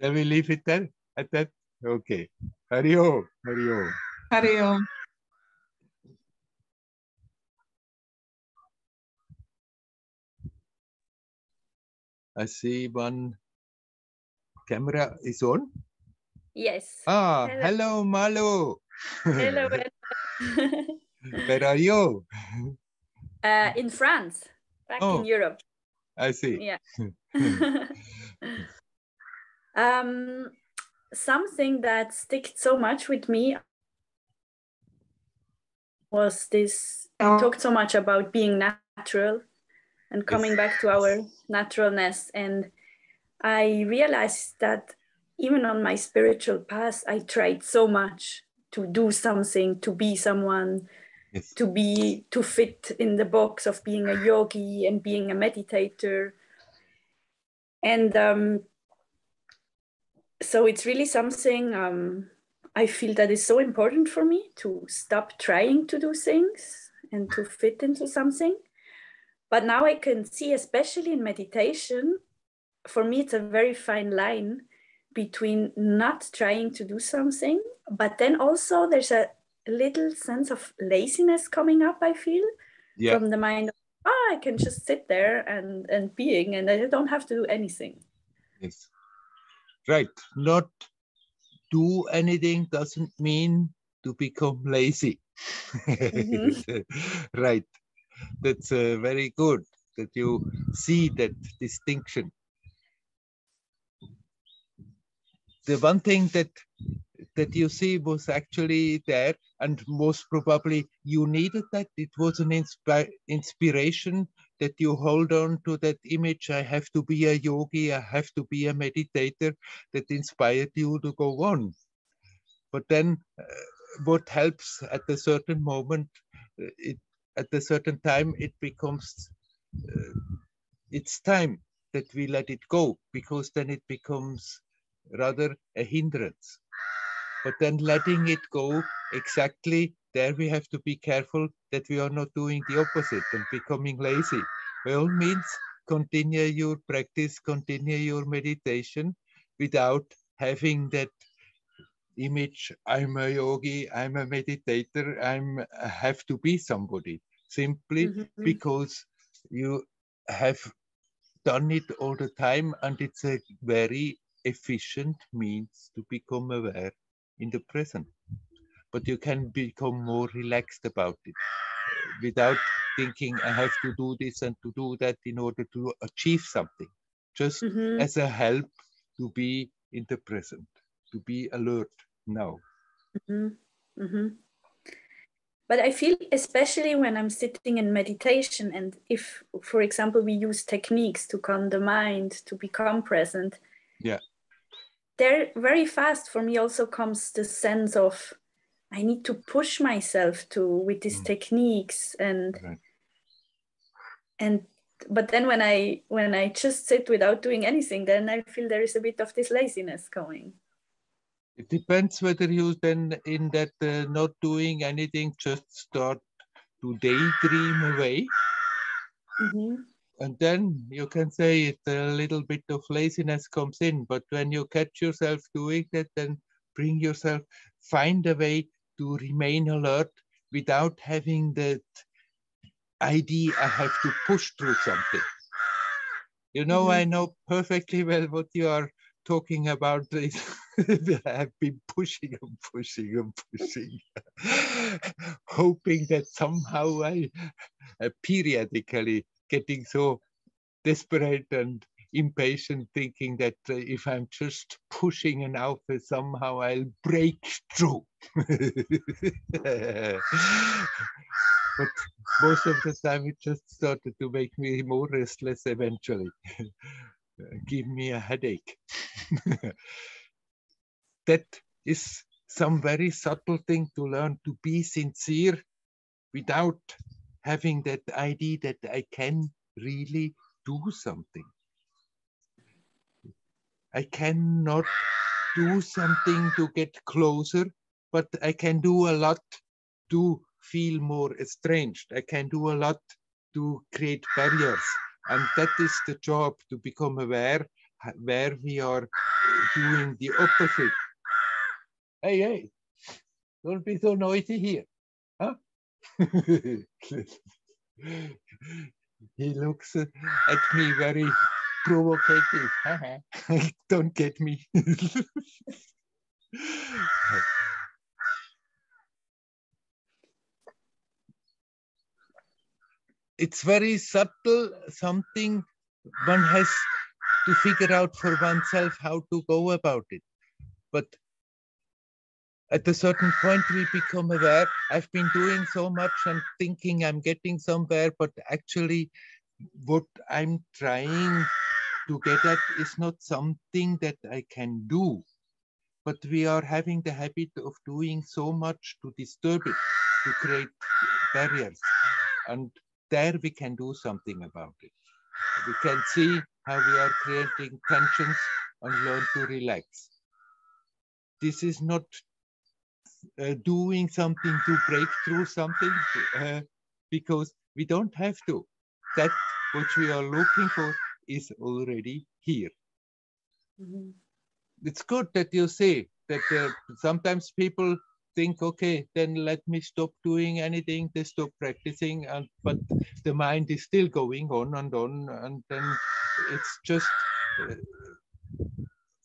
Shall we leave it there at that? Okay. Hari Om, Hario. Hari Om. I see one camera is on. Yes. Ah, hello, hello Malu. Hello. <laughs> Where are you? Uh, in France, back oh, in Europe. I see. Yeah. <laughs> <laughs> um, something that stuck so much with me was this oh. talked so much about being natural and coming yes. back to our naturalness and i realized that even on my spiritual path i tried so much to do something to be someone yes. to be to fit in the box of being a yogi and being a meditator and um, so it's really something um, i feel that is so important for me to stop trying to do things and to fit into something but now I can see, especially in meditation, for me, it's a very fine line between not trying to do something, but then also there's a little sense of laziness coming up, I feel, yeah. from the mind. Oh, I can just sit there and, and being, and I don't have to do anything. Yes. Right. Not do anything doesn't mean to become lazy. Mm-hmm. <laughs> right that's uh, very good that you see that distinction. The one thing that that you see was actually there, and most probably you needed that. It was an inspi inspiration that you hold on to that image. I have to be a yogi, I have to be a meditator that inspired you to go on. But then, uh, what helps at a certain moment, uh, it at a certain time it becomes uh, it's time that we let it go because then it becomes rather a hindrance. But then letting it go exactly there we have to be careful that we are not doing the opposite and becoming lazy. By all means continue your practice continue your meditation without having that image i'm a yogi i'm a meditator i'm I have to be somebody. Simply mm-hmm. because you have done it all the time and it's a very efficient means to become aware in the present but you can become more relaxed about it without thinking i have to do this and to do that in order to achieve something just mm-hmm. as a help to be in the present to be alert now mm-hmm. mm-hmm but i feel especially when i'm sitting in meditation and if for example we use techniques to calm the mind to become present yeah there very fast for me also comes the sense of i need to push myself to with these mm. techniques and right. and but then when i when i just sit without doing anything then i feel there is a bit of this laziness going it depends whether you then in that uh, not doing anything, just start to daydream away. Mm-hmm. And then you can say it a little bit of laziness comes in. But when you catch yourself doing that, then bring yourself, find a way to remain alert without having that idea I have to push through something. You know, mm-hmm. I know perfectly well what you are talking about <laughs> this. I've been pushing and pushing and pushing, <laughs> hoping that somehow I uh, periodically getting so desperate and impatient, thinking that uh, if I'm just pushing an enough, somehow I'll break through. <laughs> but most of the time, it just started to make me more restless eventually. <laughs> give me a headache. <laughs> that is some very subtle thing to learn to be sincere without having that idea that I can really do something. I cannot do something to get closer, but I can do a lot to feel more estranged. I can do a lot to create barriers. And that is the job to become aware where we are doing the opposite. Hey, hey, don't be so noisy here. <laughs> He looks at me very provocative. <laughs> don't get me. <laughs> it's very subtle, something one has to figure out for oneself how to go about it. But at a certain point, we become aware, I've been doing so much and thinking I'm getting somewhere, but actually what I'm trying to get at is not something that I can do, but we are having the habit of doing so much to disturb it, to create barriers. And there we can do something about it. We can see how we are creating tensions and learn to relax. This is not uh, doing something to break through something uh, because we don't have to. That what we are looking for is already here. Mm -hmm. It's good that you say that uh, sometimes people think, okay, then let me stop doing anything, they stop practicing, and but the mind is still going on and on, and then it's just uh,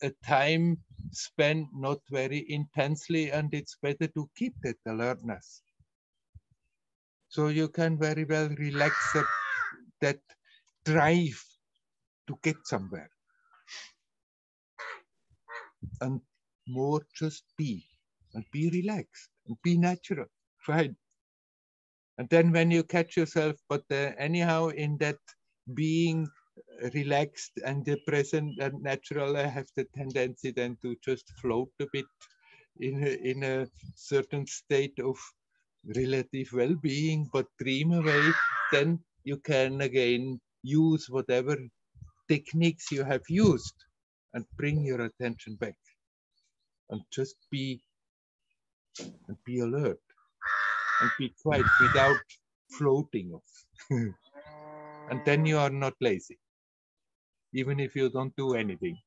a time spent not very intensely, and it's better to keep that alertness. So you can very well relax that, that drive to get somewhere. And more just be and be relaxed and be natural, fine. And then when you catch yourself, but uh, anyhow, in that being relaxed and present and natural, I have the tendency then to just float a bit in a, in a certain state of relative well-being, but dream away, then you can again use whatever techniques you have used and bring your attention back and just be and be alert and be quiet without floating off. <laughs> and then you are not lazy, even if you don't do anything.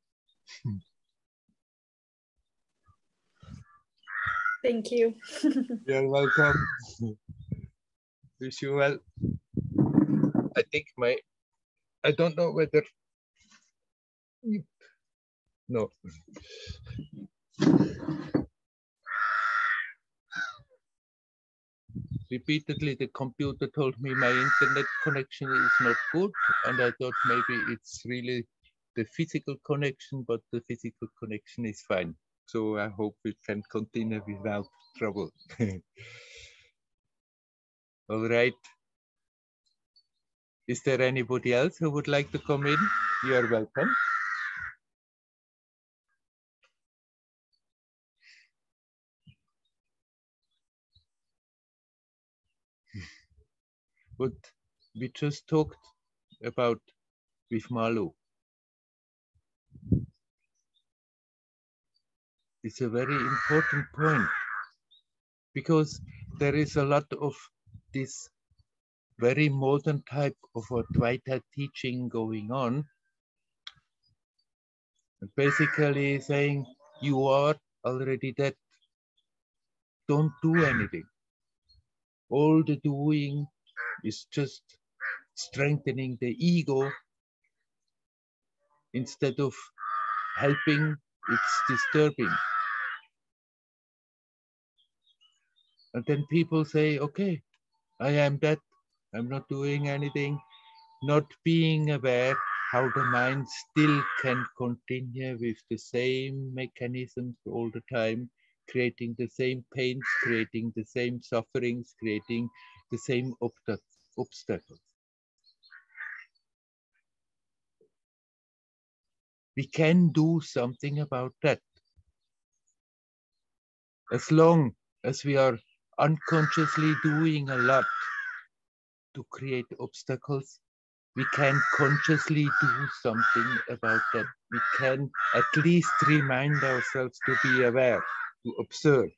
Thank you. <laughs> You're welcome. Wish you well. I think my, I don't know whether, no repeatedly the computer told me my internet connection is not good and I thought maybe it's really the physical connection, but the physical connection is fine. So I hope we can continue without trouble. <laughs> All right. Is there anybody else who would like to come in? You are welcome. What we just talked about with Malu. It's a very important point because there is a lot of this very modern type of Advaita teaching going on. Basically saying you are already dead. Don't do anything. All the doing is just strengthening the ego instead of helping, it's disturbing. And then people say, okay, I am that, I'm not doing anything, not being aware how the mind still can continue with the same mechanisms all the time, creating the same pains, creating the same sufferings, creating the same obstacles. We can do something about that. As long as we are unconsciously doing a lot to create obstacles, we can consciously do something about that. We can at least remind ourselves to be aware, to observe.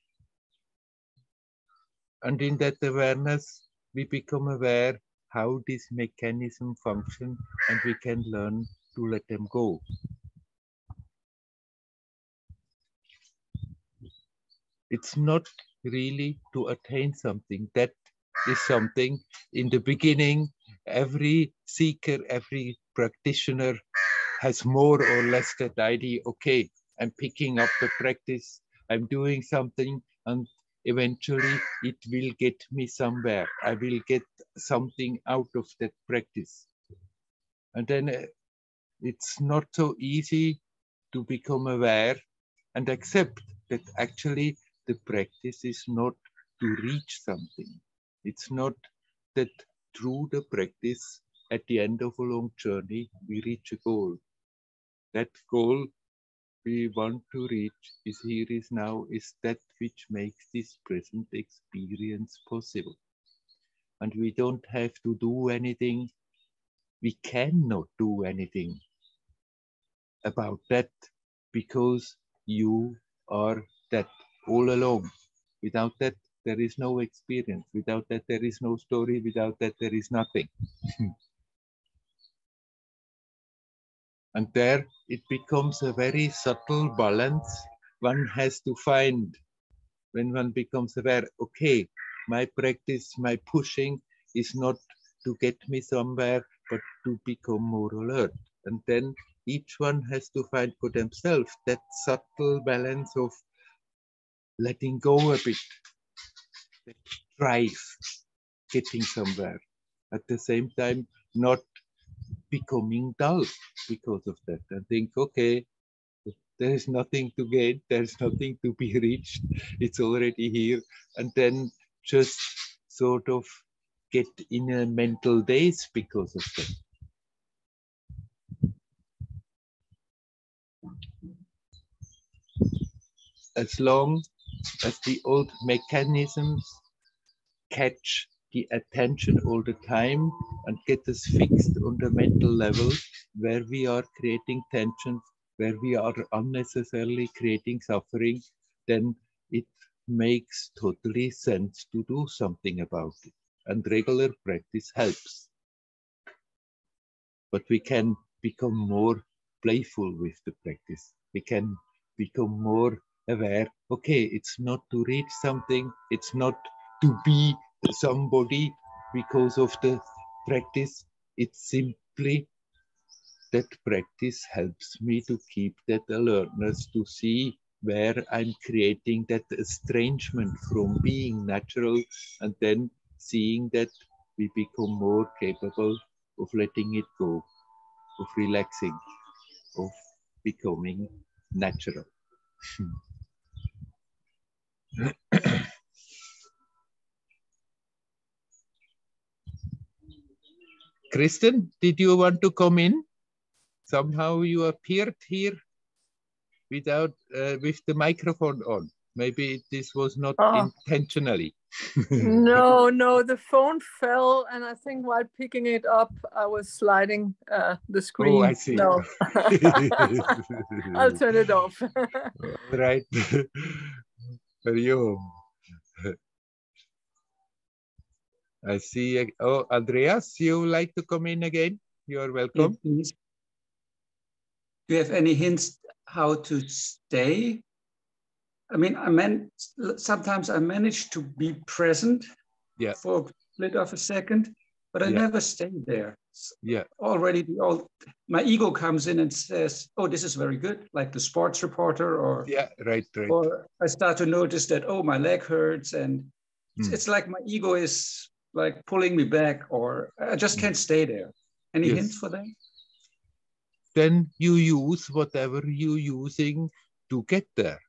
And in that awareness, we become aware how this mechanism function and we can learn to let them go. It's not really to attain something. That is something in the beginning, every seeker, every practitioner has more or less that idea, okay, I'm picking up the practice, I'm doing something, and eventually it will get me somewhere. I will get something out of that practice. And then uh, it's not so easy to become aware and accept that actually the practice is not to reach something. It's not that through the practice, at the end of a long journey, we reach a goal. That goal we want to reach is here is now is that which makes this present experience possible. And we don't have to do anything. We cannot do anything about that because you are that all along. Without that, there is no experience. Without that, there is no story. Without that, there is nothing. <laughs> and there it becomes a very subtle balance one has to find when one becomes aware, okay, my practice, my pushing is not to get me somewhere, but to become more alert. And then each one has to find for themselves that subtle balance of letting go a bit, drive, getting somewhere. At the same time, not becoming dull because of that and think, okay, there is nothing to gain, there's nothing to be <laughs> reached, it's already here. And then just sort of get in a mental daze because of that. As long as the old mechanisms catch the attention all the time and get us fixed on the mental level where we are creating tensions, where we are unnecessarily creating suffering, then it makes totally sense to do something about it. And regular practice helps. But we can become more playful with the practice. We can become more aware, okay, it's not to reach something, it's not to be somebody because of the practice. It's simply that practice helps me to keep that alertness to see where I'm creating that estrangement from being natural and then seeing that we become more capable of letting it go, of relaxing, of becoming natural. <clears throat> Kristen, did you want to come in? Somehow you appeared here without uh, with the microphone on. Maybe this was not oh. intentionally. <laughs> no, no, the phone fell, and I think while picking it up, I was sliding uh, the screen. Oh, I see. No. <laughs> <laughs> I'll turn it off. right. you? I see. Oh, Andreas, you like to come in again? You are welcome. Yes, Do you have any hints how to stay? I mean, I mean, sometimes I manage to be present yeah. for a split of a second, but I yeah. never stay there. Yeah. Already the old my ego comes in and says, Oh, this is very good, like the sports reporter or yeah, right, right. Or I start to notice that, oh, my leg hurts and it's hmm. like my ego is like pulling me back or I just can't stay there. Any yes. hints for that? Then you use whatever you're using to get there.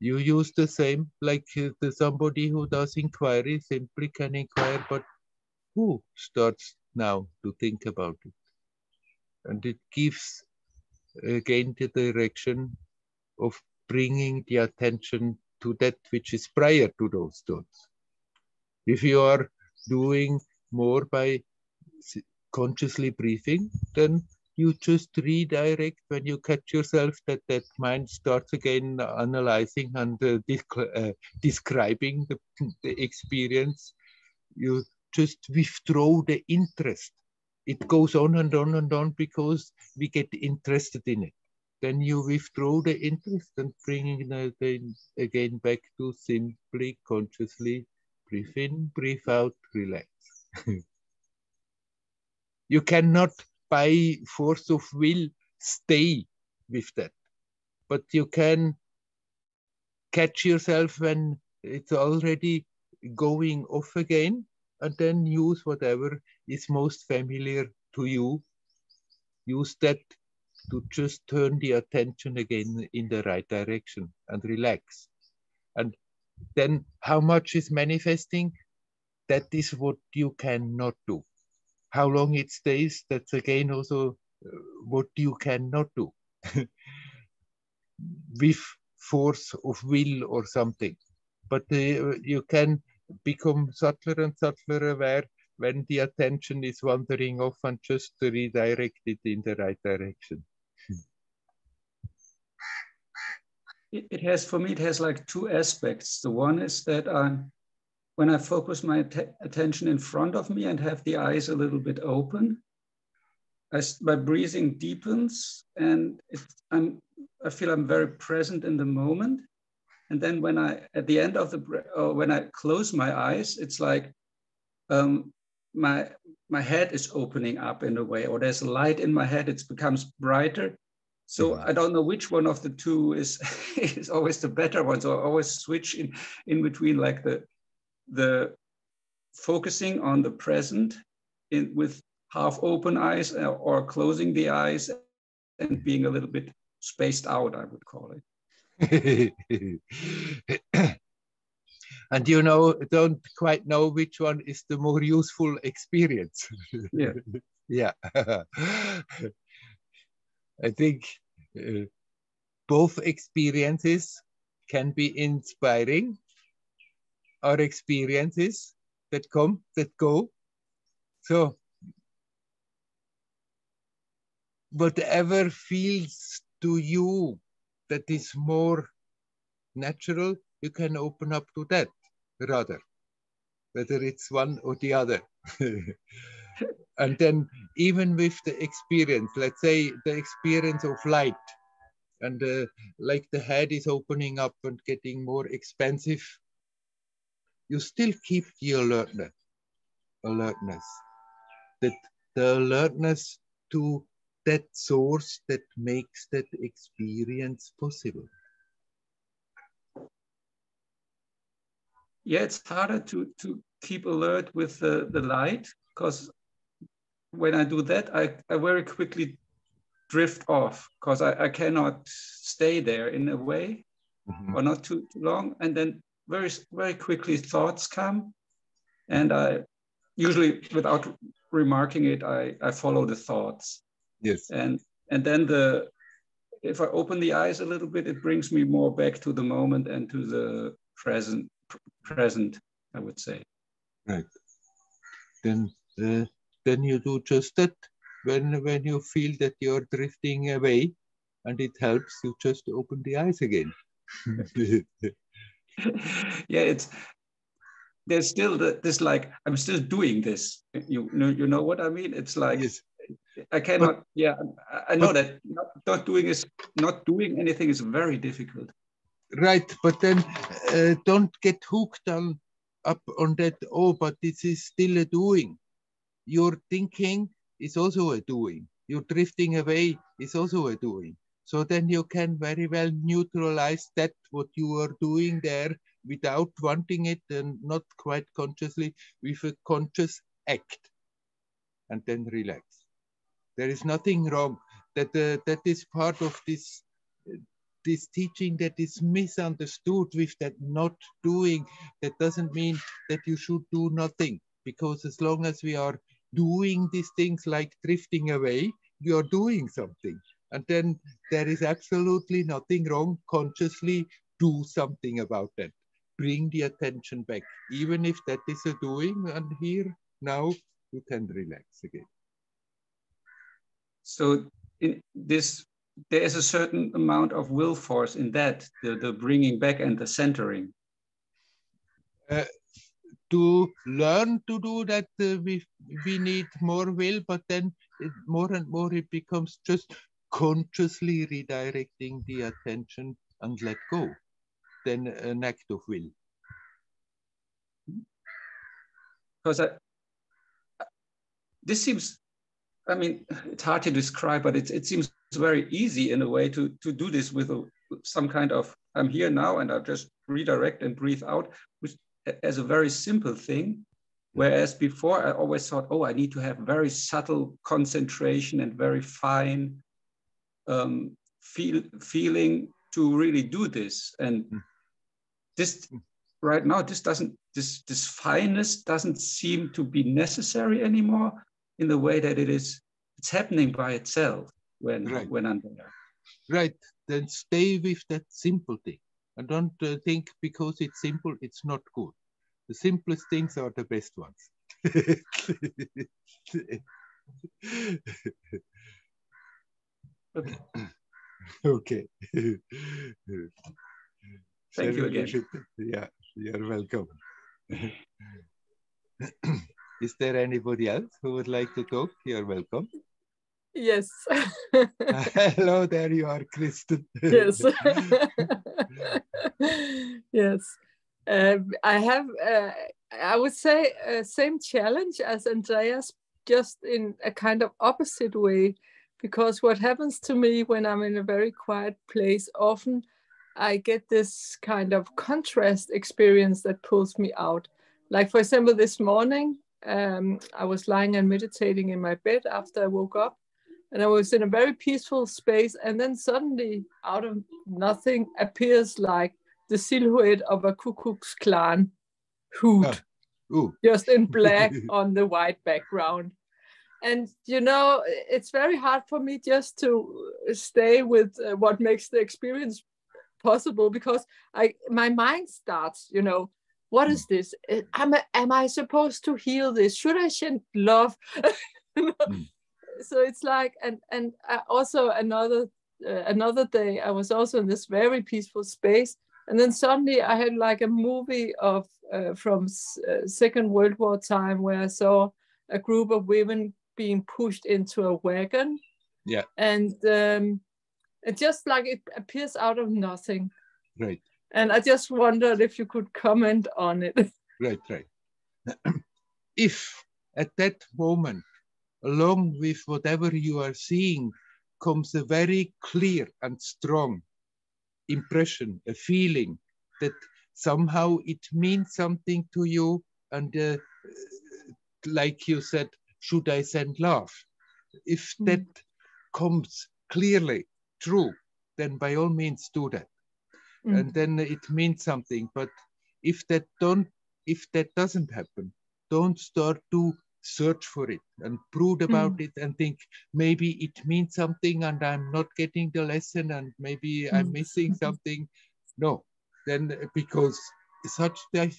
You use the same, like uh, the somebody who does inquiry simply can inquire, but who starts now to think about it? And it gives again the direction of bringing the attention to that which is prior to those thoughts. If you are doing more by consciously breathing, then you just redirect when you catch yourself that that mind starts again analyzing and uh, uh, describing the, the experience. You just withdraw the interest. It goes on and on and on because we get interested in it. Then you withdraw the interest and bringing it again back to simply, consciously breathe in, breathe out, relax. <laughs> you cannot by force of will stay with that. But you can catch yourself when it's already going off again and then use whatever is most familiar to you. Use that to just turn the attention again in the right direction and relax. And then how much is manifesting? That is what you cannot do how long it stays, that's again also uh, what you cannot do <laughs> with force of will or something. But uh, you can become subtler and subtler aware when the attention is wandering off and just redirect it in the right direction. It, it has, for me, it has like two aspects. The one is that I'm when I focus my attention in front of me and have the eyes a little bit open, I, my breathing deepens and I'm, I feel I'm very present in the moment. And then when I, at the end of the, or when I close my eyes, it's like um, my, my head is opening up in a way, or there's a light in my head, it becomes brighter. So mm-hmm. I don't know which one of the two is, <laughs> is always the better one. So I always switch in, in between like the, the focusing on the present in, with half open eyes uh, or closing the eyes and being a little bit spaced out, I would call it. <coughs> and you know, don't quite know which one is the more useful experience. yeah. <laughs> yeah. <laughs> I think uh, both experiences can be inspiring our experiences that come, that go. So whatever feels to you that is more natural, you can open up to that rather, whether it's one or the other. <laughs> and then even with the experience, let's say the experience of light, and uh, like the head is opening up and getting more expansive you still keep the alertness, alertness, that the alertness to that source that makes that experience possible. Yeah, it's harder to, to keep alert with the, the light because when I do that, I, I very quickly drift off because I, I cannot stay there in a way mm -hmm. or not too, too long. And then very very quickly thoughts come, and I usually without remarking it, I I follow the thoughts. Yes. And and then the if I open the eyes a little bit, it brings me more back to the moment and to the present present. I would say. Right. Then uh, then you do just that when when you feel that you're drifting away, and it helps you just open the eyes again. <laughs> yeah, it's there's still the, this like I'm still doing this. You know, you know what I mean? It's like yes. I cannot. But, yeah, I know but, that not, not, doing is not doing anything is very difficult. Right, but then uh, don't get hooked on up on that. Oh, but this is still a doing. Your thinking is also a doing. Your drifting away is also a doing. So then you can very well neutralize that what you are doing there without wanting it and not quite consciously with a conscious act and then relax. There is nothing wrong. That, uh, that is part of this, this teaching that is misunderstood with that not doing. That doesn't mean that you should do nothing because as long as we are doing these things like drifting away, you're doing something. And then there is absolutely nothing wrong. Consciously do something about that. Bring the attention back, even if that is a doing. And here now you can relax again. so in this there is a certain amount of will force in that the, the bringing back and the centering uh, to learn to do that uh, we we need more will but then it, more and more it becomes just consciously redirecting the attention and let go than an act of will. Because I, this seems i mean it's hard to describe but it, it seems very easy in a way to to do this with a, some kind of i'm here now and i just redirect and breathe out which as a very simple thing. Whereas before I always thought, oh, I need to have very subtle concentration and very fine um, feel, feeling to really do this. And hmm. this right now, this doesn't, this, this fineness doesn't seem to be necessary anymore in the way that it is, it's happening by itself when, right. when I'm there. Right, then stay with that simple thing. And don't uh, think because it's simple, it's not good. The simplest things are the best ones. okay. <laughs> okay. Thank you again. Should, yeah, you're welcome. <coughs> Is there anybody else who would like to talk? You're welcome. Yes. <laughs> Hello, there you are, Kristen. yes. <laughs> <laughs> yes. Uh, I have, uh, I would say, uh, same challenge as Andreas, just in a kind of opposite way. Because what happens to me when I'm in a very quiet place, often I get this kind of contrast experience that pulls me out. Like, for example, this morning, um, I was lying and meditating in my bed after I woke up, and I was in a very peaceful space. And then suddenly, out of nothing, appears like the silhouette of a Ku Klux Klan hood, ah. just in black <laughs> on the white background. And you know, it's very hard for me just to stay with uh, what makes the experience possible because I my mind starts, you know, what is this? Uh, am I, am I supposed to heal this? Should I send love? <laughs> mm. So it's like, and and uh, also another uh, another day, I was also in this very peaceful space, and then suddenly I had like a movie of uh, from uh, Second World War time where I saw a group of women being pushed into a wagon. Yeah. And um, it just like it appears out of nothing. Right. And I just wondered if you could comment on it. Right, right. <clears throat> if at that moment, along with whatever you are seeing, comes a very clear and strong impression, a feeling that somehow it means something to you. And uh, like you said, should I send love? If mm. that comes clearly true, then by all means do that. Mm. And then it means something. But if that don't, if that doesn't happen, don't start to search for it and brood about mm. it and think maybe it means something and I'm not getting the lesson and maybe mm. I'm missing <laughs> something. No, then because such that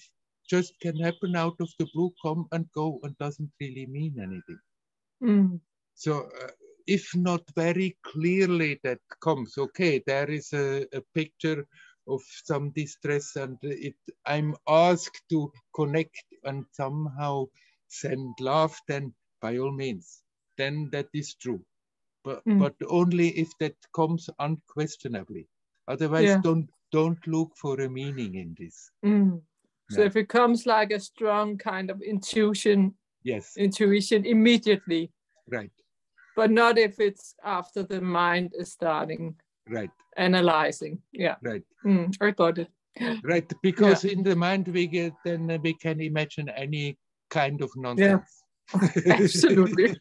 just can happen out of the blue, come and go and doesn't really mean anything. Mm. So uh, if not very clearly that comes, okay, there is a, a picture of some distress and it I'm asked to connect and somehow send love, then by all means, then that is true. But mm. but only if that comes unquestionably. Otherwise, yeah. don't don't look for a meaning in this. Mm. So if it comes like a strong kind of intuition, yes, intuition immediately, right. But not if it's after the mind is starting, right, analyzing. Yeah, right. Mm, I got it. Right, because yeah. in the mind we get then we can imagine any kind of nonsense. Yeah. <laughs> Absolutely.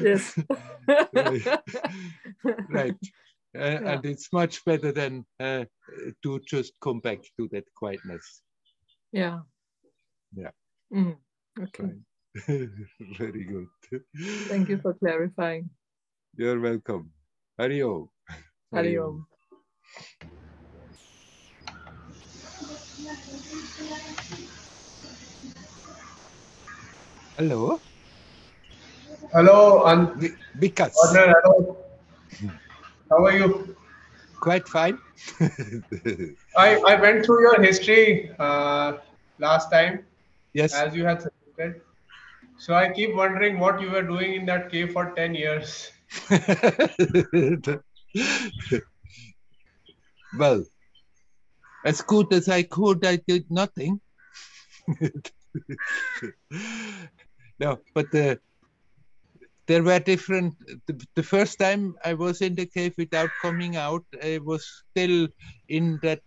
yes. <laughs> right. Uh, yeah. And it's much better than uh, to just come back to that quietness. Yeah. Yeah. Mm. Okay. <laughs> Very good. Thank you for clarifying. You're welcome. Hari Om. Hari Om. Hello? Hello, and Vikas. hello. How are you? Quite fine. <laughs> I, I went through your history uh, last time. Yes. As you had suggested. So I keep wondering what you were doing in that cave for 10 years. <laughs> well, as good as I could, I did nothing. <laughs> no, but uh, there were different. The, the, first time I was in the cave without coming out, I was still in that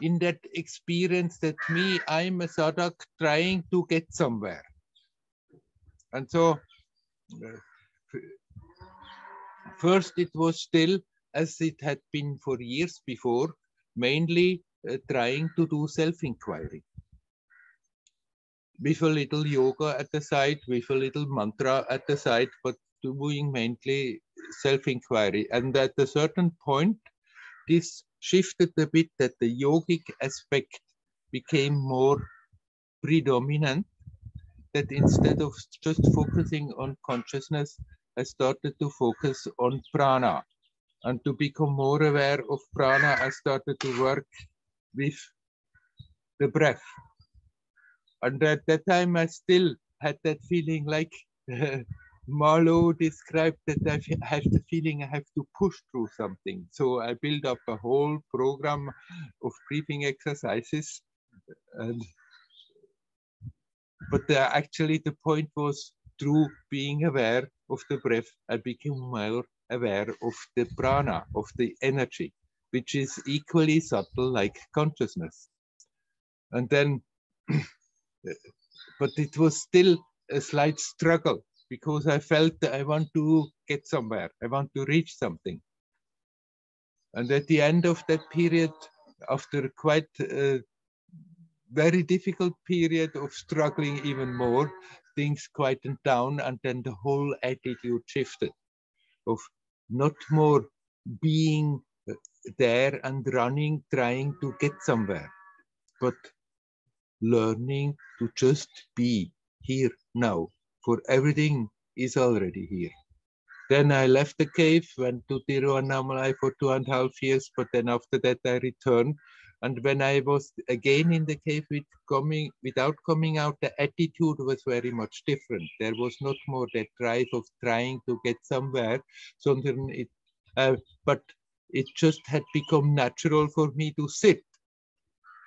in that experience that me, I'm a sadhak trying to get somewhere. And so, uh, first it was still as it had been for years before, mainly uh, trying to do self-inquiry. With a little yoga at the side, with a little mantra at the side, but doing mainly self-inquiry. And at a certain point, this shifted a bit that the yogic aspect became more predominant, that instead of just focusing on consciousness, I started to focus on prana. And to become more aware of prana, I started to work with the breath. And at that time, I still had that feeling like <laughs> Marlo described that I have the feeling I have to push through something. So I built up a whole program of breathing exercises. And, but uh, actually the point was through being aware of the breath, I became more aware of the prana, of the energy, which is equally subtle like consciousness. And then, <clears throat> but it was still a slight struggle because I felt I want to get somewhere, I want to reach something. And at the end of that period, after quite a very difficult period of struggling even more, things quietened down and then the whole attitude shifted of not more being there and running, trying to get somewhere, but learning to just be here now for everything is already here. Then I left the cave, went to Tiruvannamalai for two and a half years, but then after that I returned. And when I was again in the cave with coming, without coming out, the attitude was very much different. There was not more that drive of trying to get somewhere, sondern it, uh, but it just had become natural for me to sit.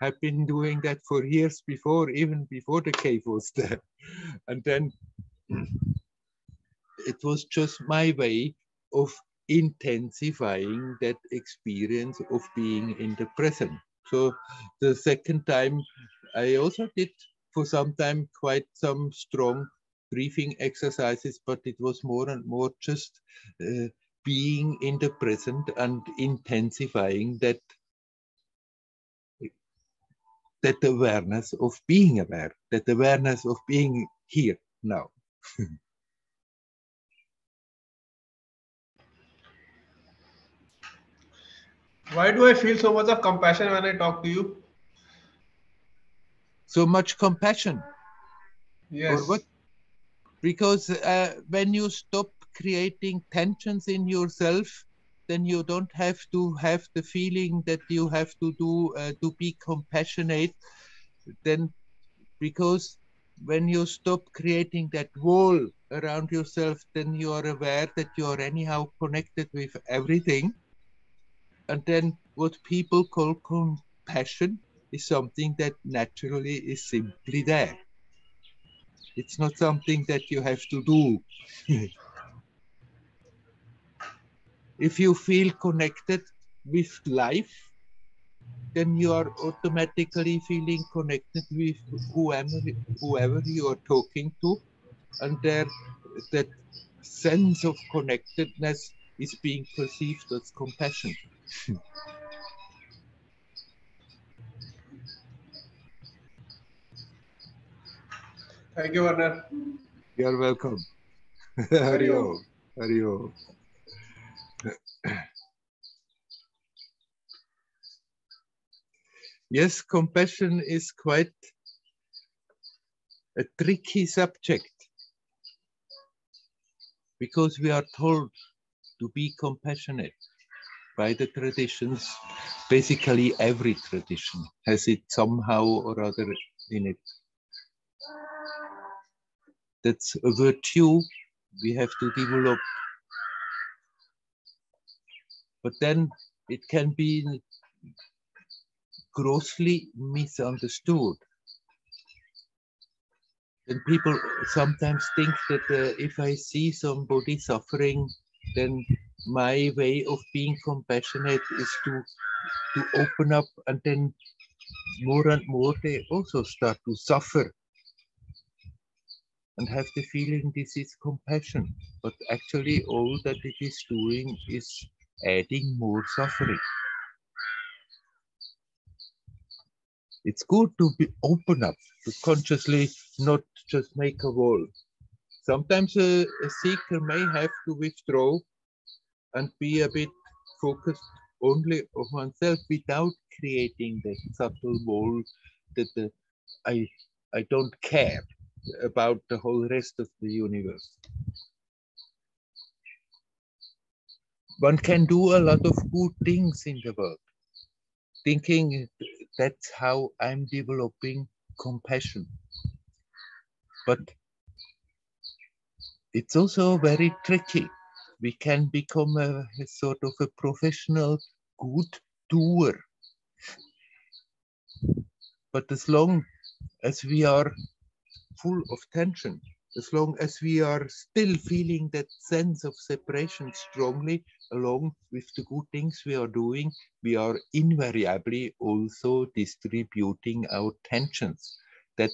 I've been doing that for years before, even before the cave was there. <laughs> And then <clears throat> it was just my way of intensifying that experience of being in the present. So the second time, I also did for some time quite some strong breathing exercises, but it was more and more just uh, being in the present and intensifying that that awareness of being aware, that awareness of being here now. <laughs> Why do I feel so much of compassion when I talk to you? So much compassion. Yes. Because uh, when you stop creating tensions in yourself, then you don't have to have the feeling that you have to do uh, to be compassionate. Then, because when you stop creating that wall around yourself, then you are aware that you are anyhow connected with everything. And then what people call compassion is something that naturally is simply there. It's not something that you have to do. <laughs> if you feel connected with life, then you are automatically feeling connected with whoever, whoever you are talking to. And there, that sense of connectedness is being perceived as compassion. Thank you, Werner. You're welcome. <laughs> Hari Om. Hario. Yes, compassion is quite a tricky subject because we are told to be compassionate by the traditions. Basically, every tradition has it somehow or other in it. That's a virtue we have to develop. But then it can be grossly misunderstood. And people sometimes think that uh, if I see somebody suffering, then my way of being compassionate is to to open up and then more and more they also start to suffer and have the feeling this is compassion. But actually all that it is doing is adding more suffering. It's good to be open up to consciously not just make a wall sometimes a, a seeker may have to withdraw and be a bit focused only on oneself without creating that subtle wall that the, I, I don't care about the whole rest of the universe. One can do a lot of good things in the world, thinking that's how I'm developing compassion. But it's also very tricky we can become a, a sort of a professional good doer. But as long as we are full of tension, as long as we are still feeling that sense of separation strongly along with the good things we are doing, we are invariably also distributing our tensions. That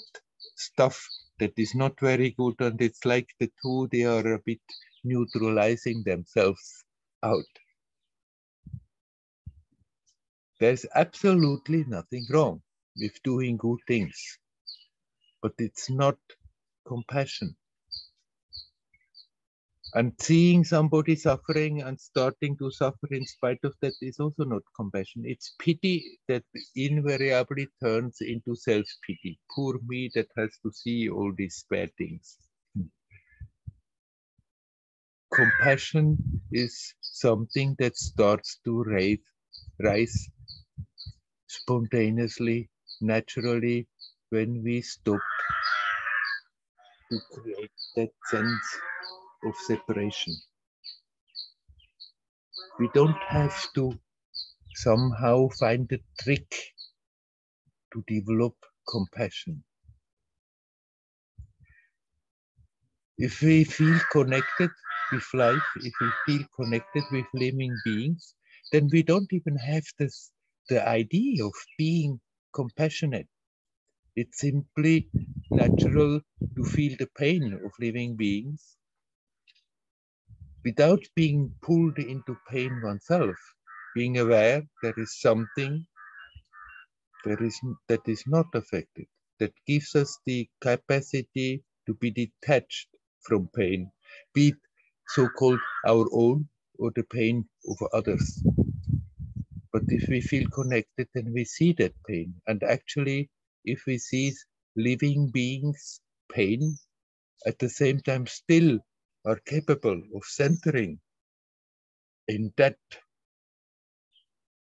stuff that is not very good, and it's like the two, they are a bit neutralizing themselves out. There's absolutely nothing wrong with doing good things, but it's not compassion. And seeing somebody suffering and starting to suffer in spite of that is also not compassion. It's pity that invariably turns into self pity. Poor me that has to see all these bad things compassion is something that starts to rise, rise spontaneously, naturally, when we stop to create that sense of separation. We don't have to somehow find a trick to develop compassion. If we feel connected with life, if we feel connected with living beings, then we don't even have this the idea of being compassionate. It's simply natural to feel the pain of living beings without being pulled into pain oneself, being aware there is something there is, that is not affected, that gives us the capacity to be detached from pain, be it so-called our own or the pain of others. But if we feel connected, then we see that pain. And actually, if we see living beings' pain, at the same time still are capable of centering in that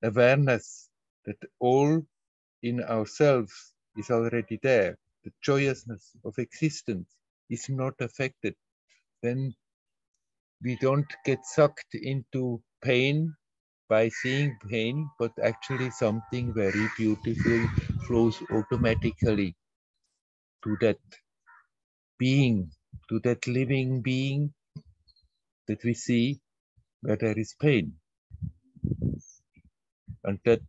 awareness that all in ourselves is already there, the joyousness of existence is not affected, then we don't get sucked into pain by seeing pain, but actually something very beautiful flows automatically to that being, to that living being that we see where there is pain. And that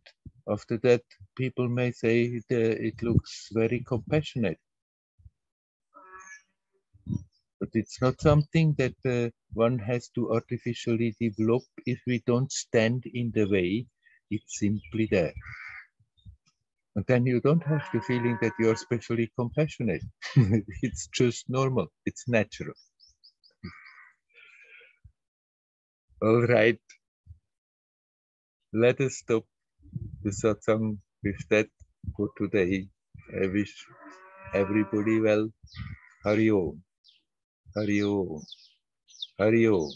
after that, people may say it, it looks very compassionate but it's not something that uh, one has to artificially develop if we don't stand in the way. It's simply there. And then you don't have the feeling that you're specially compassionate. <laughs> it's just normal, it's natural. All right. Let us stop the satsang with that for today. I wish everybody well. Hari Om. Hari Om. Hari Om.